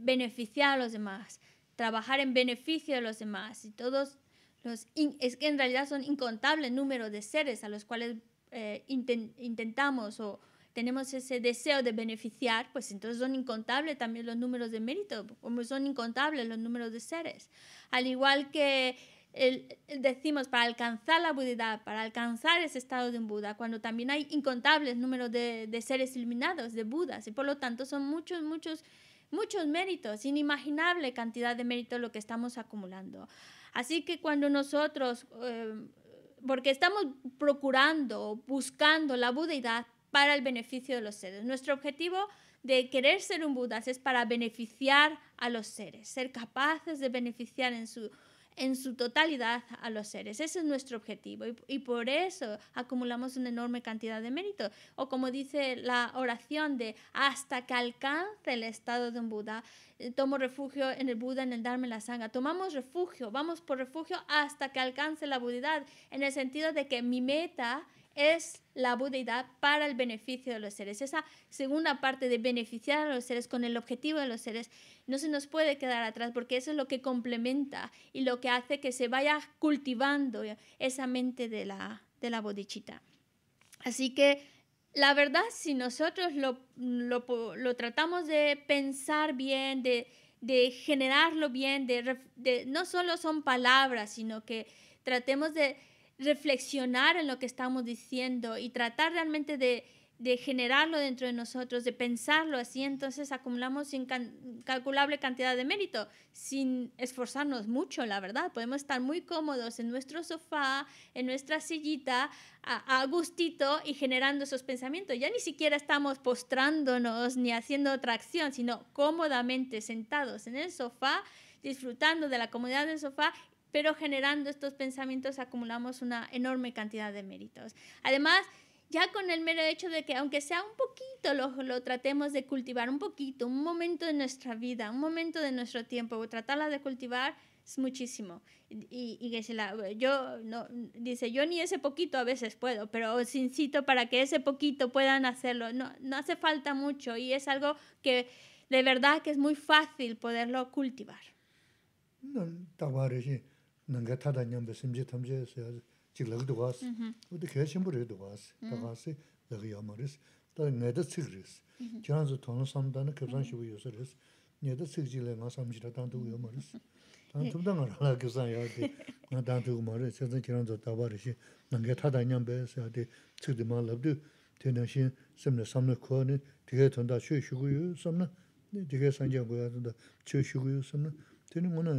beneficiar a los demás, trabajar en beneficio de los demás y todos los es que en realidad son incontables números de seres a los cuales eh, inten- intentamos o tenemos ese deseo de beneficiar, pues entonces son incontables también los números de mérito, como son incontables los números de seres. Al igual que el- decimos para alcanzar la budidad, para alcanzar ese estado de un Buda, cuando también hay incontables números de, de seres iluminados, de Budas, y por lo tanto son muchos, muchos, muchos méritos, inimaginable cantidad de méritos lo que estamos acumulando. Así que cuando nosotros, eh, porque estamos procurando, buscando la budeidad para el beneficio de los seres. Nuestro objetivo de querer ser un Buda es para beneficiar a los seres, ser capaces de beneficiar en su, en su totalidad a los seres. Ese es nuestro objetivo y, por eso acumulamos una enorme cantidad de mérito. O como dice la oración de hasta que alcance el estado de un Buda, eh, tomo refugio en el Buda, en el Dharma, en la Sangha. Tomamos refugio, vamos por refugio hasta que alcance la budidad, en el sentido de que mi meta es la budeidad para el beneficio de los seres. Esa segunda parte de beneficiar a los seres con el objetivo de los seres no se nos puede quedar atrás porque eso es lo que complementa y lo que hace que se vaya cultivando esa mente de la, de la bodichita. Así que la verdad, si nosotros lo, lo, tratamos de pensar bien, de, de generarlo bien, de- no solo son palabras, sino que tratemos de reflexionar en lo que estamos diciendo y tratar realmente de, de generarlo dentro de nosotros, de pensarlo así, entonces acumulamos incalculable cantidad de mérito sin esforzarnos mucho, la verdad. Podemos estar muy cómodos en nuestro sofá, en nuestra sillita, a, a gustito y generando esos pensamientos. Ya ni siquiera estamos postrándonos ni haciendo otra acción, sino cómodamente sentados en el sofá, disfrutando de la comodidad del sofá pero generando estos pensamientos acumulamos una enorme cantidad de méritos. Además, ya con el mero hecho de que aunque sea un poquito lo, lo tratemos de cultivar, un poquito, un momento de nuestra vida, un momento de nuestro tiempo, tratarla de cultivar es muchísimo. Y, y que se la, yo no, dice, yo ni ese poquito a veces puedo, pero os incito para que ese poquito puedan hacerlo. No, no hace falta mucho y es algo que de verdad que es muy fácil poderlo cultivar. nāngā tātā ñāmbā simchī tamchī chik lagdhū gās, uti kaya shimbū rīdhū gās, tā gāsī lagā yāma rīs, tā ngāydā cik rīs. Chirānsi tōnā samdāna kibsān shibu yusā rīs, ngāydā cik jīlā ngā samchī rā tāntū gu yāma rīs. Tā tūmdā ngā rā kibsān yādi ngā tāntū gu mā rīs, chirānsi chirānsi tāpa rīshī, nāngā tātā ñāmbā sādi cik dī mā labdhū, tēnā shī simnā samnā kuwa nī, tīkā tōndā shū shū gu yu samnā, tīkā sāngyā gu yā tōndā chū shū gu yu samnā, tēnā ngō nā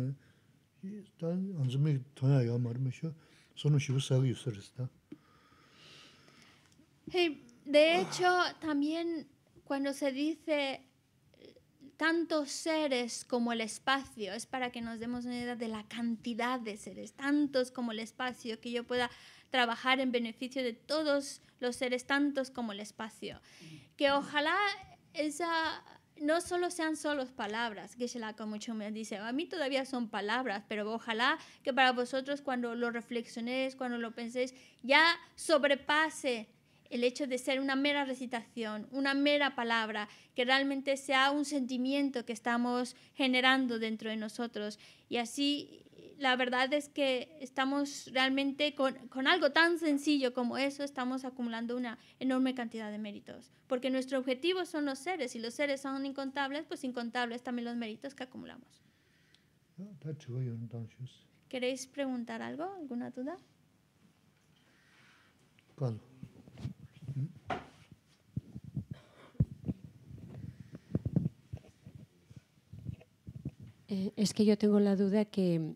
단도 말에 세전 지난주 다와르시 능가 타다 냠베서 야데 츠디 말럽도 되는신 심내 삼내 코네 되게 돈다 쉬쉬고요 삼나 되게 산자고야 된다 쉬쉬고요 삼나 되는 거는 일단 안즈미 돈야 말이면서 손은 쉬고 사고 있었다. Hey, de hecho, también cuando se dice eh, tantos seres como el espacio, es para que nos demos una idea de la cantidad de seres, tantos como el espacio, que yo pueda trabajar en beneficio de todos los seres, tantos como el espacio. Que ojalá esa no solo sean solo palabras, que como mucho me dice, a mí todavía son palabras, pero ojalá que para vosotros cuando lo reflexionéis, cuando lo penséis, ya sobrepase el hecho de ser una mera recitación, una mera palabra, que realmente sea un sentimiento que estamos generando dentro de nosotros. Y así, la verdad es que estamos realmente con, con, algo tan sencillo como eso, estamos acumulando una enorme cantidad de méritos, porque nuestro objetivo son los seres, y los seres son incontables, pues incontables también los méritos que acumulamos. ¿Queréis preguntar algo? ¿Alguna duda? ¿Cuál? ¿Mm? Eh, es que yo tengo la duda que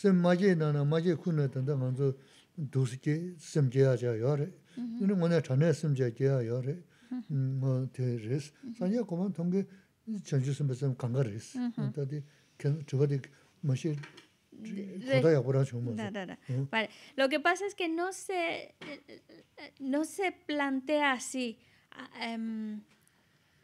sem na na da sem ja yo re sem yo re mo te res sa ye ko man ge sem sem kang res ta di ken di ma shi. Vale. Lo que pasa es que no se, no se plantea así. em,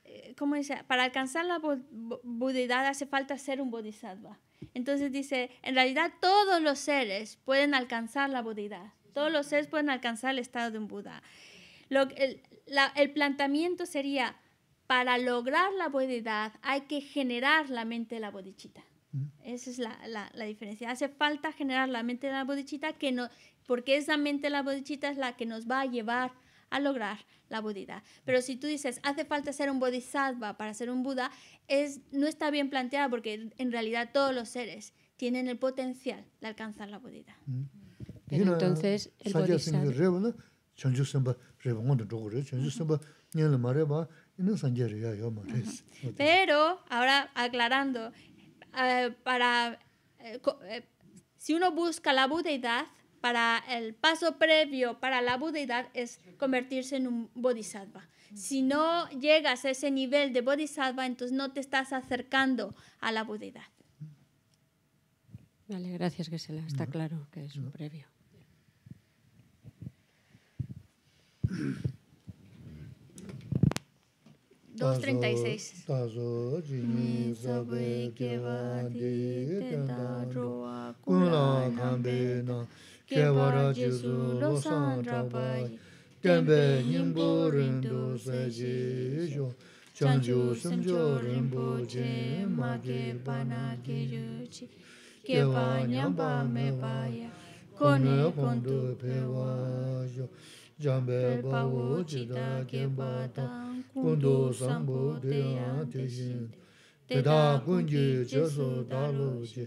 eh, ¿Cómo dice? Para alcanzar la bu- bu- budidad hace falta ser un bodhisattva. Entonces dice, en realidad todos los seres pueden alcanzar la budidad. Todos los seres pueden alcanzar el estado de un Buda. Lo, el, la- el planteamiento sería, para lograr la budidad hay que generar la mente de la bodichita. Esa es la, la- la diferencia. Hace falta generar la mente de la bodichita que no, porque esa mente de la bodichita es la que nos va a llevar a lograr la budidad. Pero si tú dices, hace falta ser un bodhisattva para ser un Buda, es, no está bien planteada porque en realidad todos los seres tienen el potencial de alcanzar la budidad. Entonces bodhisattva... Pero ahora aclarando, eh, para, eh, eh, si uno busca la budidad, para el paso previo para la budeidad es convertirse en un bodhisattva. Si no llegas a ese nivel de bodhisattva, entonces no te estás acercando a la budeidad. Vale, gracias, Gisela. Está claro que es un previo. Dos treinta y seis. kevara jizu loksan trapayi, tenpe nyingbo rindu saji shu, chanju samjo rinpo je ma ke pana ke yuchi, kepa nyamba me paya, kone kondu pewa shu, jambe pawo chita kepa tang, kundu sambo deya tejin, teta kunji jesu dalu je,